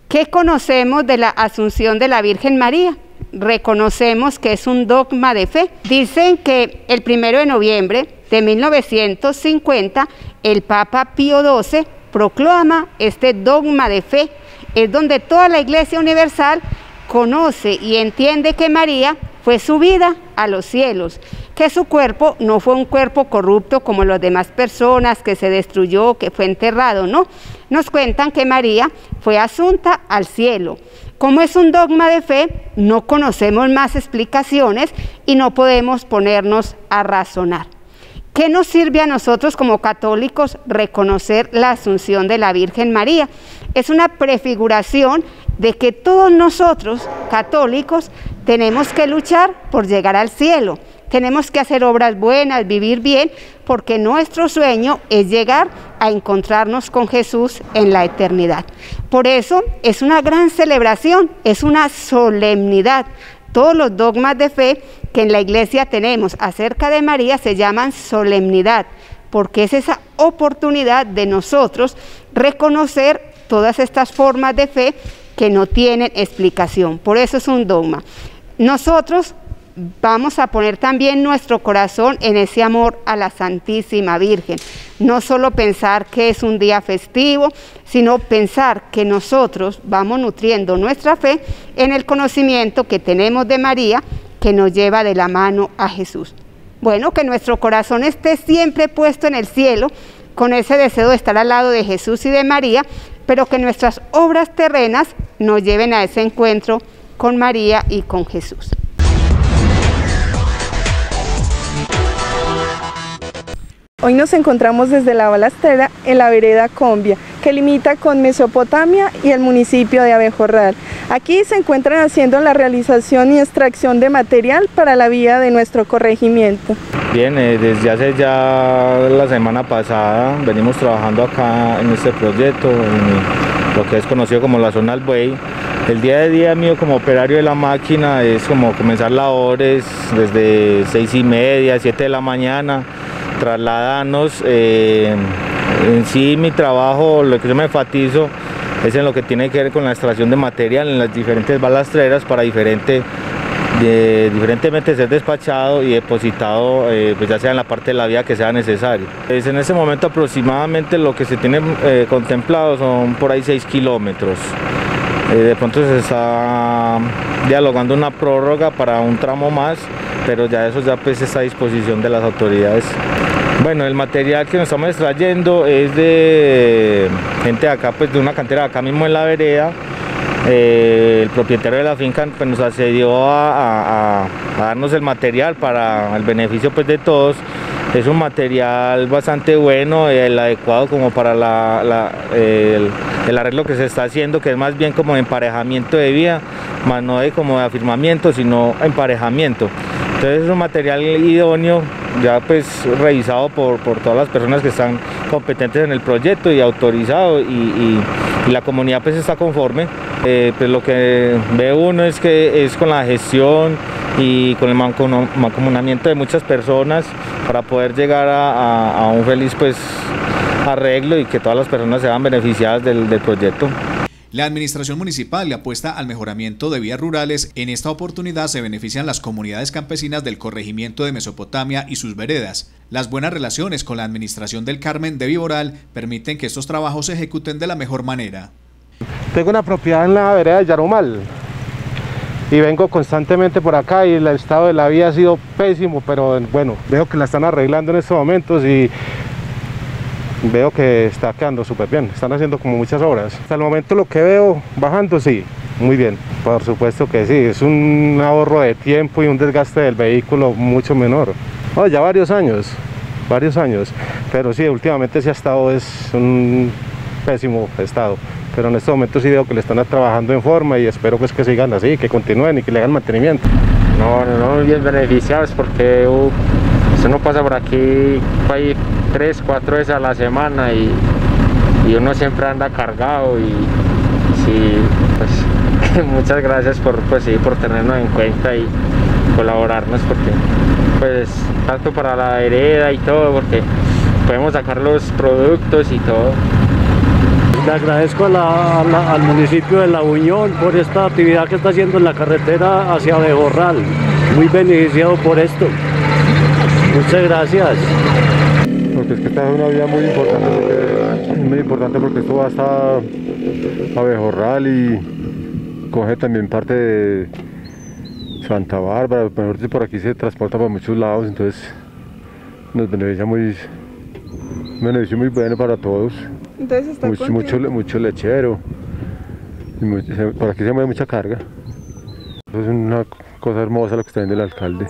¿Qué conocemos de la asunción de la Virgen María? Reconocemos que es un dogma de fe. Dicen que el primero de noviembre de 1950 el Papa Pío XII proclama este dogma de fe. Es donde toda la Iglesia Universal conoce y entiende que María fue subida a los cielos, que su cuerpo no fue un cuerpo corrupto como las demás personas, que se destruyó, que fue enterrado, no. Nos cuentan que María fue asunta al cielo como es un dogma de fe, no conocemos más explicaciones y no podemos ponernos a razonar. ¿Qué nos sirve a nosotros como católicos reconocer la asunción de la Virgen María? Es una prefiguración de que todos nosotros, católicos, tenemos que luchar por llegar al cielo tenemos que hacer obras buenas, vivir bien, porque nuestro sueño es llegar a encontrarnos con Jesús en la eternidad. Por eso es una gran celebración, es una solemnidad. Todos los dogmas de fe que en la iglesia tenemos acerca de María se llaman solemnidad, porque es esa oportunidad de nosotros reconocer todas estas formas de fe que no tienen explicación. Por eso es un dogma. Nosotros vamos a poner también nuestro corazón en ese amor a la Santísima Virgen. No solo pensar que es un día festivo, sino pensar que nosotros vamos nutriendo nuestra fe en el conocimiento que tenemos de María, que nos lleva de la mano a Jesús. Bueno, que nuestro corazón esté siempre puesto en el cielo, con ese deseo de estar al lado de Jesús y de María, pero que nuestras obras terrenas nos lleven a ese encuentro con María y con Jesús. Hoy nos encontramos desde la balastera en la vereda Combia, que limita con Mesopotamia y el municipio de Abejorral. Aquí se encuentran haciendo la realización y extracción de material para la vía de nuestro corregimiento. Bien, eh, desde hace ya la semana pasada venimos trabajando acá en este proyecto, lo que es conocido como la zona del buey. El día de día mío como operario de la máquina es como comenzar labores desde seis y media, 7 de la mañana, trasladarnos. Eh, en sí mi trabajo, lo que yo me enfatizo es en lo que tiene que ver con la extracción de material en las diferentes balastreras para diferente, diferentemente ser despachado y depositado, eh, pues ya sea en la parte de la vía que sea necesario. Es en ese momento aproximadamente lo que se tiene eh, contemplado son por ahí 6 kilómetros. Eh, de pronto se está dialogando una prórroga para un tramo más, pero ya eso ya pues está a disposición de las autoridades. Bueno, el material que nos estamos extrayendo es de gente de acá, pues de una cantera acá mismo en la vereda. Eh, el propietario de la finca pues, nos accedió a, darnos el material para el beneficio pues, de todos. Es un material bastante bueno, el adecuado como para el, el, arreglo que se está haciendo, que es más bien como emparejamiento de vía, más no de como de afirmamiento, sino emparejamiento. Entonces es un material idóneo ya pues revisado por, todas las personas que están competentes en el proyecto y autorizado y, la comunidad pues está conforme. Eh, pues lo que ve uno es que es con la gestión y con el mancomunamiento de muchas personas para poder llegar a, un feliz pues arreglo y que todas las personas sean beneficiadas del proyecto. La administración municipal le apuesta al mejoramiento de vías rurales. En esta oportunidad se benefician las comunidades campesinas del corregimiento de Mesopotamia y sus veredas. Las buenas relaciones con la administración del Carmen de Viboral permiten que estos trabajos se ejecuten de la mejor manera. Tengo una propiedad en la vereda de Yarumal y vengo constantemente por acá y el estado de la vía ha sido pésimo, pero bueno, veo que la están arreglando en estos momentos y veo que está quedando súper bien, están haciendo como muchas obras. Hasta el momento lo que veo bajando, sí, muy bien, por supuesto que sí, es un ahorro de tiempo y un desgaste del vehículo mucho menor. Oh, ya varios años, varios años, pero sí, últimamente ese estado es un pésimo estado, pero en este momento sí veo que le están trabajando en forma y espero pues que sigan así, que continúen y que le hagan mantenimiento. No, no, no, bien beneficiados porque uh, uno pasa por aquí, hay tres, cuatro veces a la semana y, uno siempre anda cargado y sí, pues *laughs* muchas gracias por, pues, por tenernos en cuenta y colaborarnos porque pues tanto para la hereda y todo porque podemos sacar los productos y todo. Le agradezco al municipio de La Unión por esta actividad que está haciendo en la carretera hacia Bejorral. Muy beneficiado por esto. Muchas gracias. Porque es que esta es una vía muy importante porque, muy importante porque esto va hasta Abejorral y coge también parte de Santa Bárbara, mejor dicho por aquí se transporta para muchos lados, entonces nos beneficia muy, beneficio muy bueno para todos. Entonces está mucho, mucho, mucho, lechero, por aquí se mueve mucha carga. es una cosa hermosa lo que está viendo el alcalde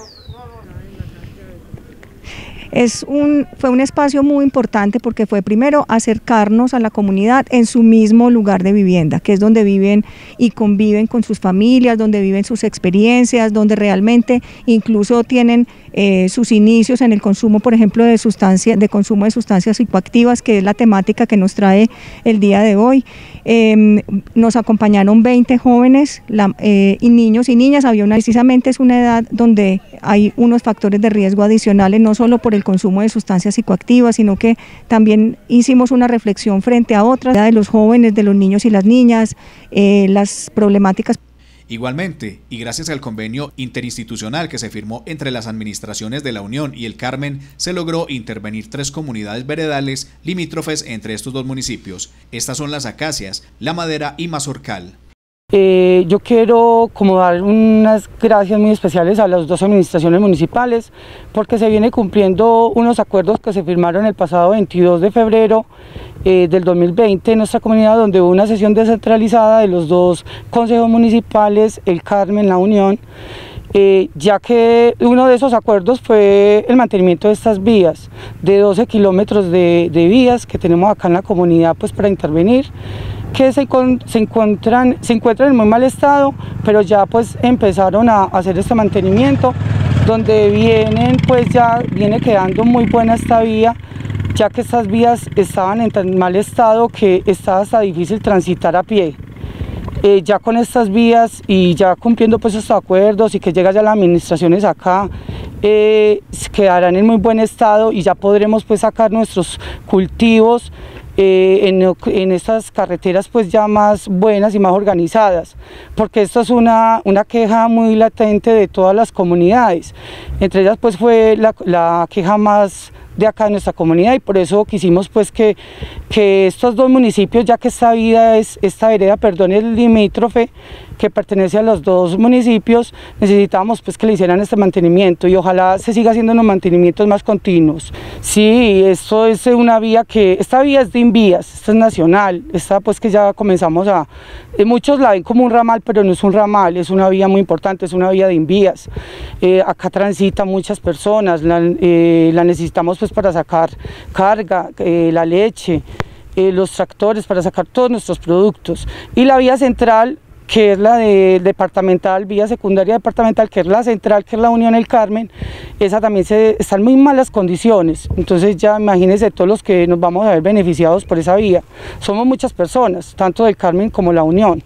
un, fue un espacio muy importante porque fue primero acercarnos a la comunidad en su mismo lugar de vivienda, que es donde viven y conviven con sus familias, donde viven sus experiencias, donde realmente incluso tienen eh, sus inicios en el consumo, por ejemplo, de, sustancias, de consumo de sustancias psicoactivas, que es la temática que nos trae el día de hoy. Em, nos acompañaron 20 jóvenes eh, y niños y niñas. Había una, precisamente es una edad donde hay unos factores de riesgo adicionales, no solo por el consumo de sustancias psicoactivas, sino que también hicimos una reflexión frente a otras, de los jóvenes, de los niños y las niñas, eh, las problemáticas. Igualmente, y gracias al convenio interinstitucional que se firmó entre las administraciones de la Unión y el Carmen, se logró intervenir tres comunidades veredales limítrofes entre estos dos municipios. Estas son las Acacias, La Madera y Mazorcal. Eh, yo quiero como dar unas gracias muy especiales a las dos administraciones municipales porque se viene cumpliendo unos acuerdos que se firmaron el pasado 22 de febrero eh, del 2020 en nuestra comunidad donde hubo una sesión descentralizada de los dos consejos municipales, el Carmen, la Unión, eh, ya que uno de esos acuerdos fue el mantenimiento de estas vías, de 12 kilómetros de, vías que tenemos acá en la comunidad pues para intervenir que se, encuentran, se encuentran en muy mal estado, pero ya pues empezaron a hacer este mantenimiento, donde vienen pues ya viene quedando muy buena esta vía, ya que estas vías estaban en tan mal estado que estaba hasta difícil transitar a pie. Eh, ya con estas vías y ya cumpliendo pues estos acuerdos y que llega ya las administraciones acá, eh, quedarán en muy buen estado y ya podremos pues sacar nuestros cultivos eh, en, estas carreteras pues ya más buenas y más organizadas, porque esto es una, una queja muy latente de todas las comunidades, entre ellas pues fue la, la queja más de acá en nuestra comunidad y por eso quisimos pues que, que estos dos municipios, ya que esta vida es, esta vereda, perdón, es limítrofe, que pertenece a los dos municipios, necesitamos pues que le hicieran este mantenimiento y ojalá se siga haciendo unos mantenimientos más continuos. Sí, esto es una vía que, esta vía es de Invías, esta es nacional, esta pues que ya comenzamos a, eh, muchos la ven como un ramal, pero no es un ramal, es una vía muy importante, es una vía de Invías. Eh, acá transitan muchas personas, la, eh, la necesitamos pues para sacar carga, la leche, los tractores para sacar todos nuestros productos. Y la vía central que es la de departamental, vía secundaria departamental, que es la central, que es la Unión El Carmen, esa también se, está en muy malas condiciones. Entonces ya imagínense todos los que nos vamos a ver beneficiados por esa vía. Somos muchas personas, tanto del Carmen como la Unión.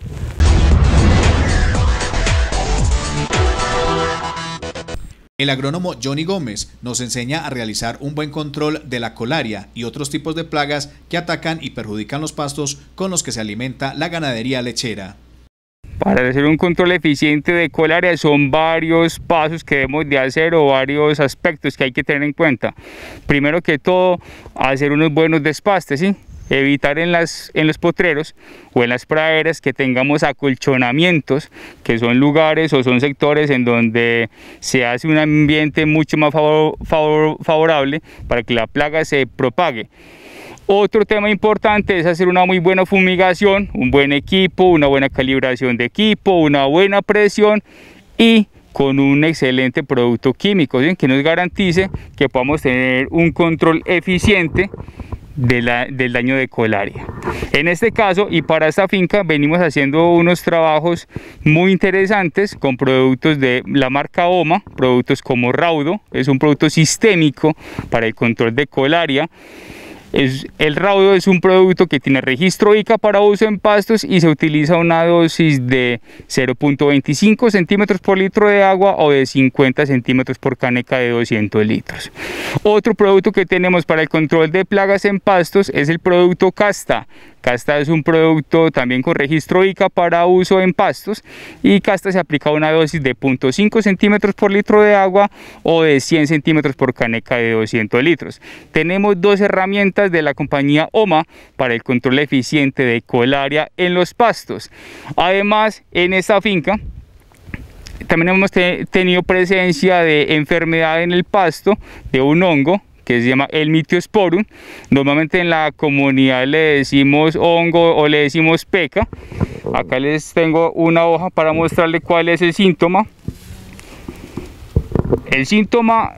El agrónomo Johnny Gómez nos enseña a realizar un buen control de la colaria y otros tipos de plagas que atacan y perjudican los pastos con los que se alimenta la ganadería lechera. Para hacer un control eficiente de colaria son varios pasos que debemos de hacer o varios aspectos que hay que tener en cuenta. Primero que todo, hacer unos buenos despastes, ¿sí? evitar en, las, en los potreros o en las praderas que tengamos acolchonamientos, que son lugares o son sectores en donde se hace un ambiente mucho más favorable para que la plaga se propague. Otro tema importante es hacer una muy buena fumigación, un buen equipo, una buena calibración de equipo, una buena presión y con un excelente producto químico que nos garantice que podamos tener un control eficiente del daño de colaria. En este caso y para esta finca venimos haciendo unos trabajos muy interesantes con productos de la marca OMA, productos como Raudo, es un producto sistémico para el control de colaria el raudo es un producto que tiene registro ICA para uso en pastos y se utiliza una dosis de 0.25 centímetros por litro de agua o de 50 centímetros por caneca de 200 litros. Otro producto que tenemos para el control de plagas en pastos es el producto Casta. Casta es un producto también con registro ICA para uso en pastos y Casta se aplica una dosis de 0.5 centímetros por litro de agua o de 100 centímetros por caneca de 200 litros. Tenemos dos herramientas de la compañía OMA para el control eficiente de colaria en los pastos. Además, en esta finca también hemos tenido presencia de enfermedad en el pasto de un hongo que se llama el mitiosporum. Normalmente en la comunidad le decimos hongo o le decimos peca. Acá les tengo una hoja para mostrarle cuál es el síntoma. El síntoma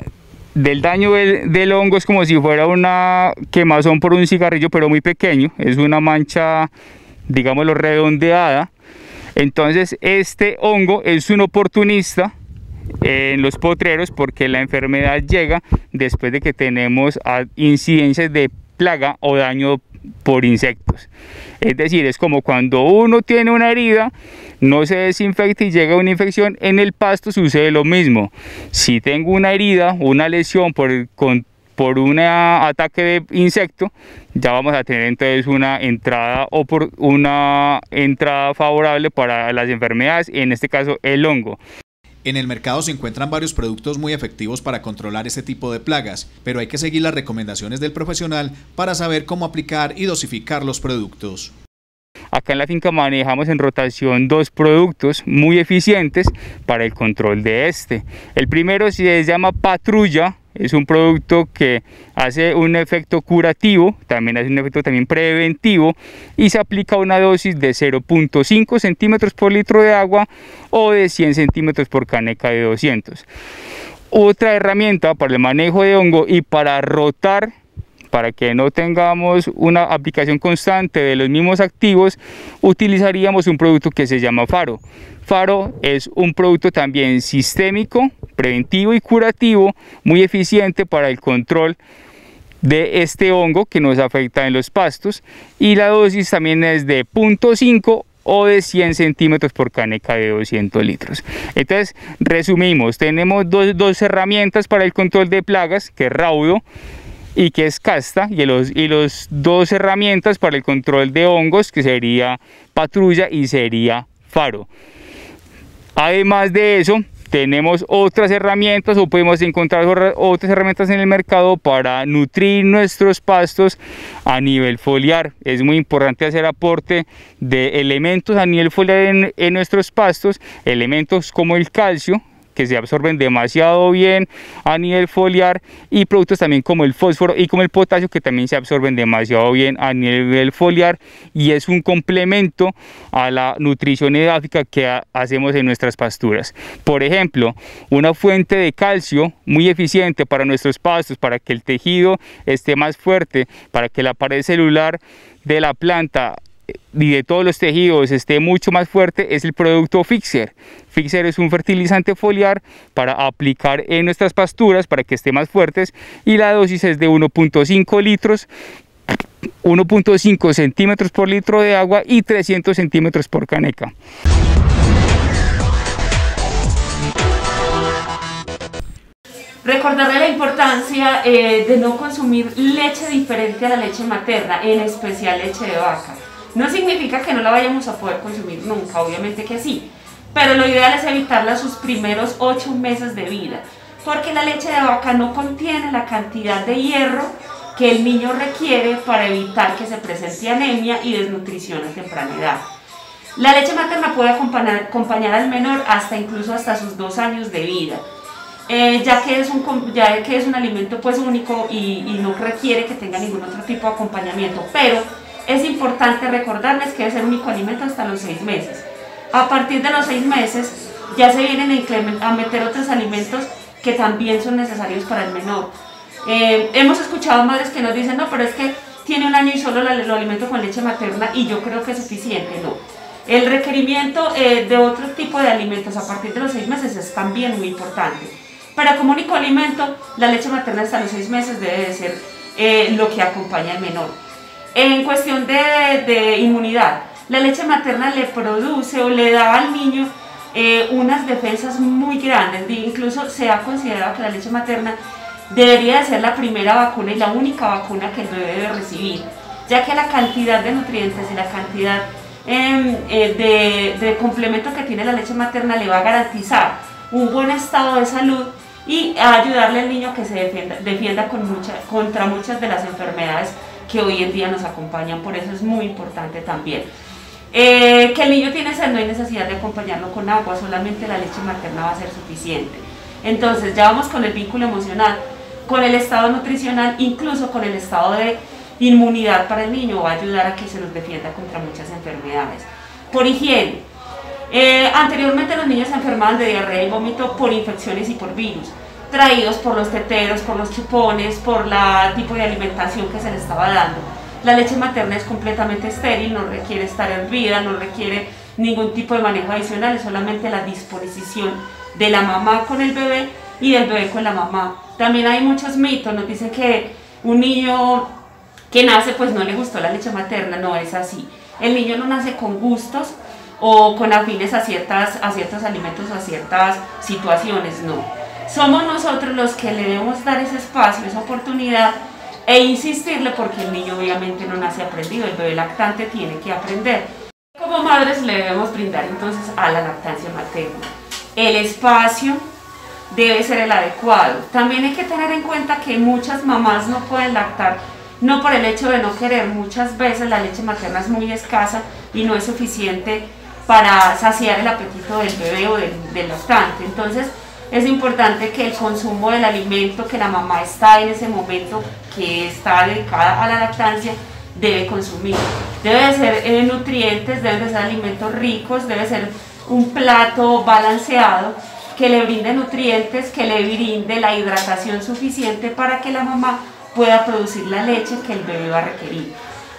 del daño del, hongo es como si fuera una quemazón por un cigarrillo, pero muy pequeño. Es una mancha, digámoslo, redondeada. Entonces este hongo es un oportunista en los potreros porque la enfermedad llega después de que tenemos incidencias de plaga o daño por insectos. Es decir, es como cuando uno tiene una herida, no se desinfecta y llega una infección, en el pasto sucede lo mismo. Si tengo una herida, una lesión por, por un ataque de insecto, ya vamos a tener entonces una entrada o por una entrada favorable para las enfermedades, en este caso el hongo. En el mercado se encuentran varios productos muy efectivos para controlar este tipo de plagas, pero hay que seguir las recomendaciones del profesional para saber cómo aplicar y dosificar los productos. Acá en la finca manejamos en rotación dos productos muy eficientes para el control de este. El primero se llama Patrulla, es un producto que hace un efecto curativo, también hace un efecto también preventivo y se aplica una dosis de 0.5 centímetros por litro de agua o de 100 centímetros por caneca de 200. Otra herramienta para el manejo de hongo y para rotar para que no tengamos una aplicación constante de los mismos activos, utilizaríamos un producto que se llama Faro. Faro es un producto también sistémico, preventivo y curativo, muy eficiente para el control de este hongo que nos afecta en los pastos y la dosis también es de 0.5 o de 100 centímetros por caneca de 200 litros. Entonces, resumimos, tenemos dos, dos herramientas para el control de plagas, que es raudo y que es casta, y los, y los dos herramientas para el control de hongos, que sería patrulla y sería faro. Además de eso, tenemos otras herramientas o podemos encontrar otras herramientas en el mercado para nutrir nuestros pastos a nivel foliar. Es muy importante hacer aporte de elementos a nivel foliar en, en nuestros pastos, elementos como el calcio, que se absorben demasiado bien a nivel foliar y productos también como el fósforo y como el potasio que también se absorben demasiado bien a nivel foliar y es un complemento a la nutrición edáfica que hacemos en nuestras pasturas. Por ejemplo, una fuente de calcio muy eficiente para nuestros pastos, para que el tejido esté más fuerte, para que la pared celular de la planta y de todos los tejidos esté mucho más fuerte es el producto Fixer. Fixer es un fertilizante foliar para aplicar en nuestras pasturas para que esté más fuertes y la dosis es de 1.5 litros 1.5 centímetros por litro de agua y 300 centímetros por caneca. Recordarle la importancia eh, de no consumir leche diferente a la leche materna, en especial leche de vaca. No significa que no la vayamos a poder consumir nunca, obviamente que sí, pero lo ideal es evitarla sus primeros 8 meses de vida, porque la leche de vaca no contiene la cantidad de hierro que el niño requiere para evitar que se presente anemia y desnutrición a temprana edad. La leche materna puede acompañar, al menor hasta incluso hasta sus dos años de vida, eh, ya, que es un, ya que es un alimento pues único y, y no requiere que tenga ningún otro tipo de acompañamiento, pero es importante recordarles que es el único alimento hasta los seis meses. A partir de los seis meses ya se vienen a meter otros alimentos que también son necesarios para el menor. Eh, hemos escuchado madres que nos dicen, no, pero es que tiene un año y solo lo alimento con leche materna y yo creo que es suficiente, no. El requerimiento eh, de otro tipo de alimentos a partir de los seis meses es también muy importante. Pero como único alimento, la leche materna hasta los seis meses debe de ser eh, lo que acompaña al menor. En cuestión de, inmunidad, la leche materna le produce o le da al niño eh, unas defensas muy grandes. Incluso se ha considerado que la leche materna debería de ser la primera vacuna y la única vacuna que el bebé debe recibir, ya que la cantidad de nutrientes y la cantidad em, eh, de, complemento que tiene la leche materna le va a garantizar un buen estado de salud y ayudarle al niño a que se defienda, defienda con contra muchas de las enfermedades que hoy en día nos acompañan, por eso es muy importante también. Eh, que el niño tiene sed, no hay necesidad de acompañarlo con agua, solamente la leche materna va a ser suficiente. Entonces ya vamos con el vínculo emocional, con el estado nutricional, incluso con el estado de inmunidad para el niño, va a ayudar a que se nos defienda contra muchas enfermedades. Por higiene, eh, anteriormente los niños se enfermaban de diarrea y vómito por infecciones y por virus traídos por los teteros, por los chupones, por el tipo de alimentación que se le estaba dando. La leche materna es completamente estéril, no requiere estar hervida, no requiere ningún tipo de manejo adicional, es solamente la disposición de la mamá con el bebé y del bebé con la mamá. También hay muchos mitos, nos dicen que un niño que nace pues no le gustó la leche materna, no es así. El niño no nace con gustos o con afines a, ciertas, a ciertos alimentos, a ciertas situaciones, no somos nosotros los que le debemos dar ese espacio, esa oportunidad e insistirle porque el niño obviamente no nace aprendido, el bebé lactante tiene que aprender. Como madres le debemos brindar entonces a la lactancia materna. El espacio debe ser el adecuado. También hay que tener en cuenta que muchas mamás no pueden lactar, no por el hecho de no querer, muchas veces la leche materna es muy escasa y no es suficiente para saciar el apetito del bebé o del, del lactante. Entonces, es importante que el consumo del alimento que la mamá está en ese momento, que está dedicada a la lactancia, debe consumir. Debe ser eh, nutrientes, deben ser alimentos ricos, debe ser un plato balanceado que le brinde nutrientes, que le brinde la hidratación suficiente para que la mamá pueda producir la leche que el bebé va a requerir.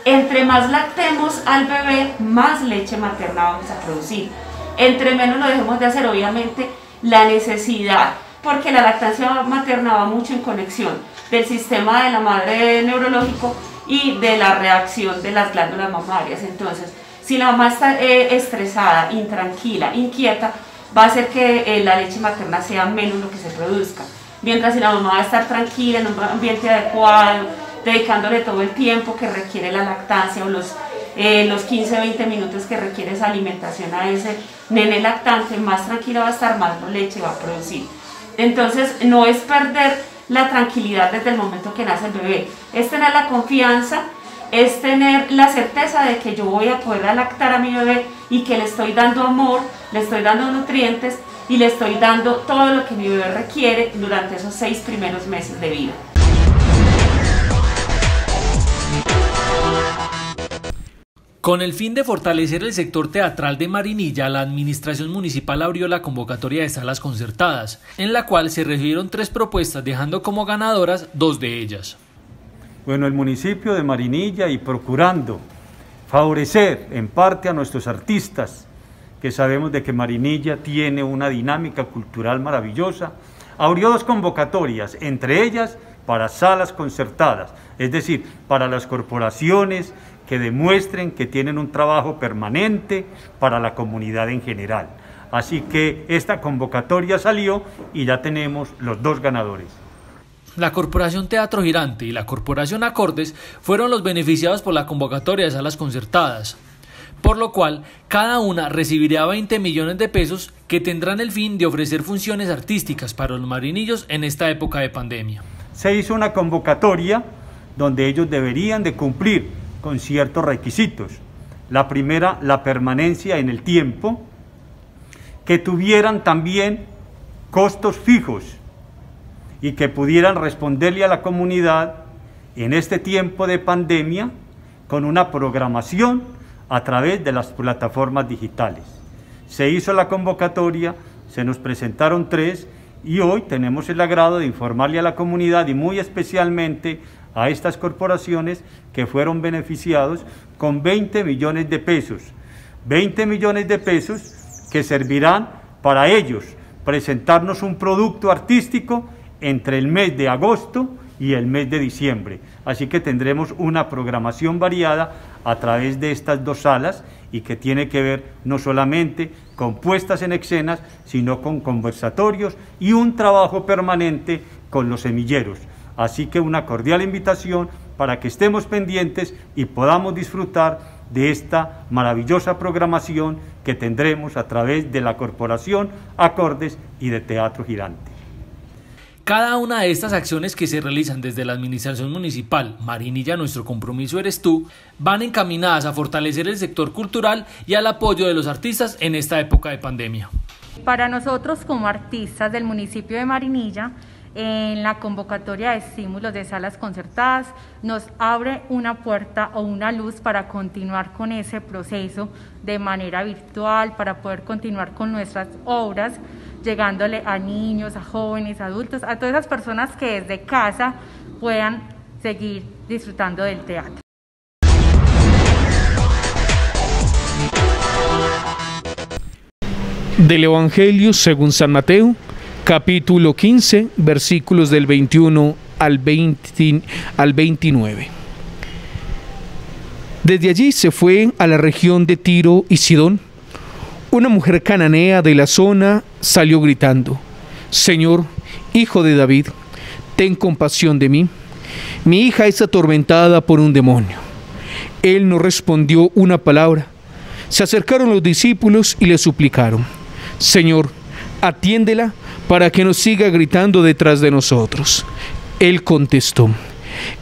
Entre más lactemos al bebé, más leche materna vamos a producir. Entre menos lo dejemos de hacer, obviamente, la necesidad, porque la lactancia materna va mucho en conexión del sistema de la madre neurológico y de la reacción de las glándulas mamarias. Entonces, si la mamá está eh, estresada, intranquila, inquieta, va a hacer que eh, la leche materna sea menos lo que se produzca. Mientras si la mamá va a estar tranquila, en un ambiente adecuado, dedicándole todo el tiempo que requiere la lactancia o los, eh, los 15-20 minutos que requiere esa alimentación a ese nene lactante, más tranquila va a estar, más leche va a producir. Entonces, no es perder la tranquilidad desde el momento que nace el bebé, es tener la confianza, es tener la certeza de que yo voy a poder lactar a mi bebé y que le estoy dando amor, le estoy dando nutrientes y le estoy dando todo lo que mi bebé requiere durante esos seis primeros meses de vida. Con el fin de fortalecer el sector teatral de Marinilla, la Administración Municipal abrió la convocatoria de salas concertadas, en la cual se recibieron tres propuestas, dejando como ganadoras dos de ellas. Bueno, el municipio de Marinilla y procurando favorecer en parte a nuestros artistas, que sabemos de que Marinilla tiene una dinámica cultural maravillosa, abrió dos convocatorias, entre ellas para salas concertadas, es decir, para las corporaciones, que demuestren que tienen un trabajo permanente para la comunidad en general. Así que esta convocatoria salió y ya tenemos los dos ganadores. La Corporación Teatro Girante y la Corporación Acordes fueron los beneficiados por la convocatoria de salas concertadas, por lo cual cada una recibirá 20 millones de pesos que tendrán el fin de ofrecer funciones artísticas para los marinillos en esta época de pandemia. Se hizo una convocatoria donde ellos deberían de cumplir con ciertos requisitos. La primera, la permanencia en el tiempo, que tuvieran también costos fijos y que pudieran responderle a la comunidad en este tiempo de pandemia con una programación a través de las plataformas digitales. Se hizo la convocatoria, se nos presentaron tres y hoy tenemos el agrado de informarle a la comunidad y muy especialmente a estas corporaciones que fueron beneficiados con 20 millones de pesos. 20 millones de pesos que servirán para ellos presentarnos un producto artístico entre el mes de agosto y el mes de diciembre. Así que tendremos una programación variada a través de estas dos salas y que tiene que ver no solamente con puestas en escenas, sino con conversatorios y un trabajo permanente con los semilleros. Así que una cordial invitación para que estemos pendientes y podamos disfrutar de esta maravillosa programación que tendremos a través de la Corporación Acordes y de Teatro Girante. Cada una de estas acciones que se realizan desde la Administración Municipal, Marinilla Nuestro Compromiso Eres Tú, van encaminadas a fortalecer el sector cultural y al apoyo de los artistas en esta época de pandemia. Para nosotros como artistas del municipio de Marinilla, en la convocatoria de estímulos de salas concertadas nos abre una puerta o una luz para continuar con ese proceso de manera virtual, para poder continuar con nuestras obras, llegándole a niños, a jóvenes, adultos, a todas esas personas que desde casa puedan seguir disfrutando del teatro. Del Evangelio según San Mateo capítulo 15, versículos del 21 al, 20, al 29. Desde allí se fue a la región de Tiro y Sidón. Una mujer cananea de la zona salió gritando, Señor, hijo de David, ten compasión de mí. Mi hija es atormentada por un demonio. Él no respondió una palabra. Se acercaron los discípulos y le suplicaron, Señor, atiéndela para que nos siga gritando detrás de nosotros. Él contestó,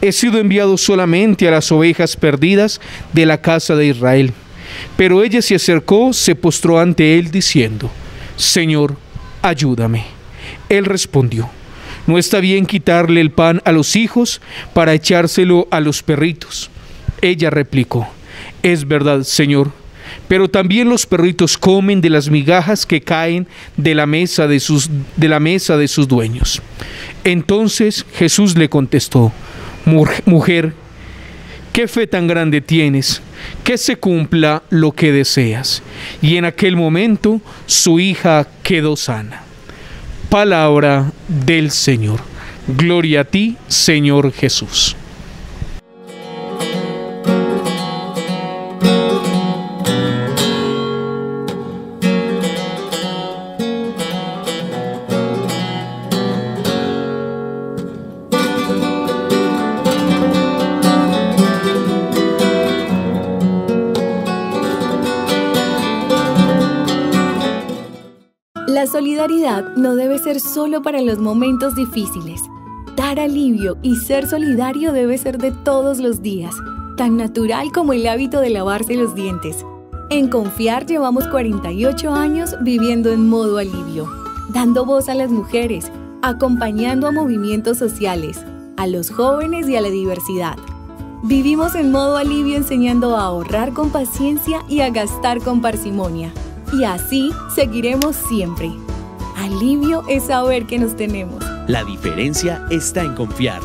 he sido enviado solamente a las ovejas perdidas de la casa de Israel. Pero ella se acercó, se postró ante él diciendo, Señor, ayúdame. Él respondió, no está bien quitarle el pan a los hijos para echárselo a los perritos. Ella replicó, es verdad, Señor, pero también los perritos comen de las migajas que caen de la mesa de sus, de la mesa de sus dueños. Entonces Jesús le contestó, mujer, ¿qué fe tan grande tienes? Que se cumpla lo que deseas. Y en aquel momento su hija quedó sana. Palabra del Señor. Gloria a ti, Señor Jesús. Solidaridad no debe ser solo para los momentos difíciles. Dar alivio y ser solidario debe ser de todos los días, tan natural como el hábito de lavarse los dientes. En Confiar llevamos 48 años viviendo en modo alivio, dando voz a las mujeres, acompañando a movimientos sociales, a los jóvenes y a la diversidad. Vivimos en modo alivio enseñando a ahorrar con paciencia y a gastar con parsimonia. Y así seguiremos siempre. Alivio es saber que nos tenemos. La diferencia está en confiar.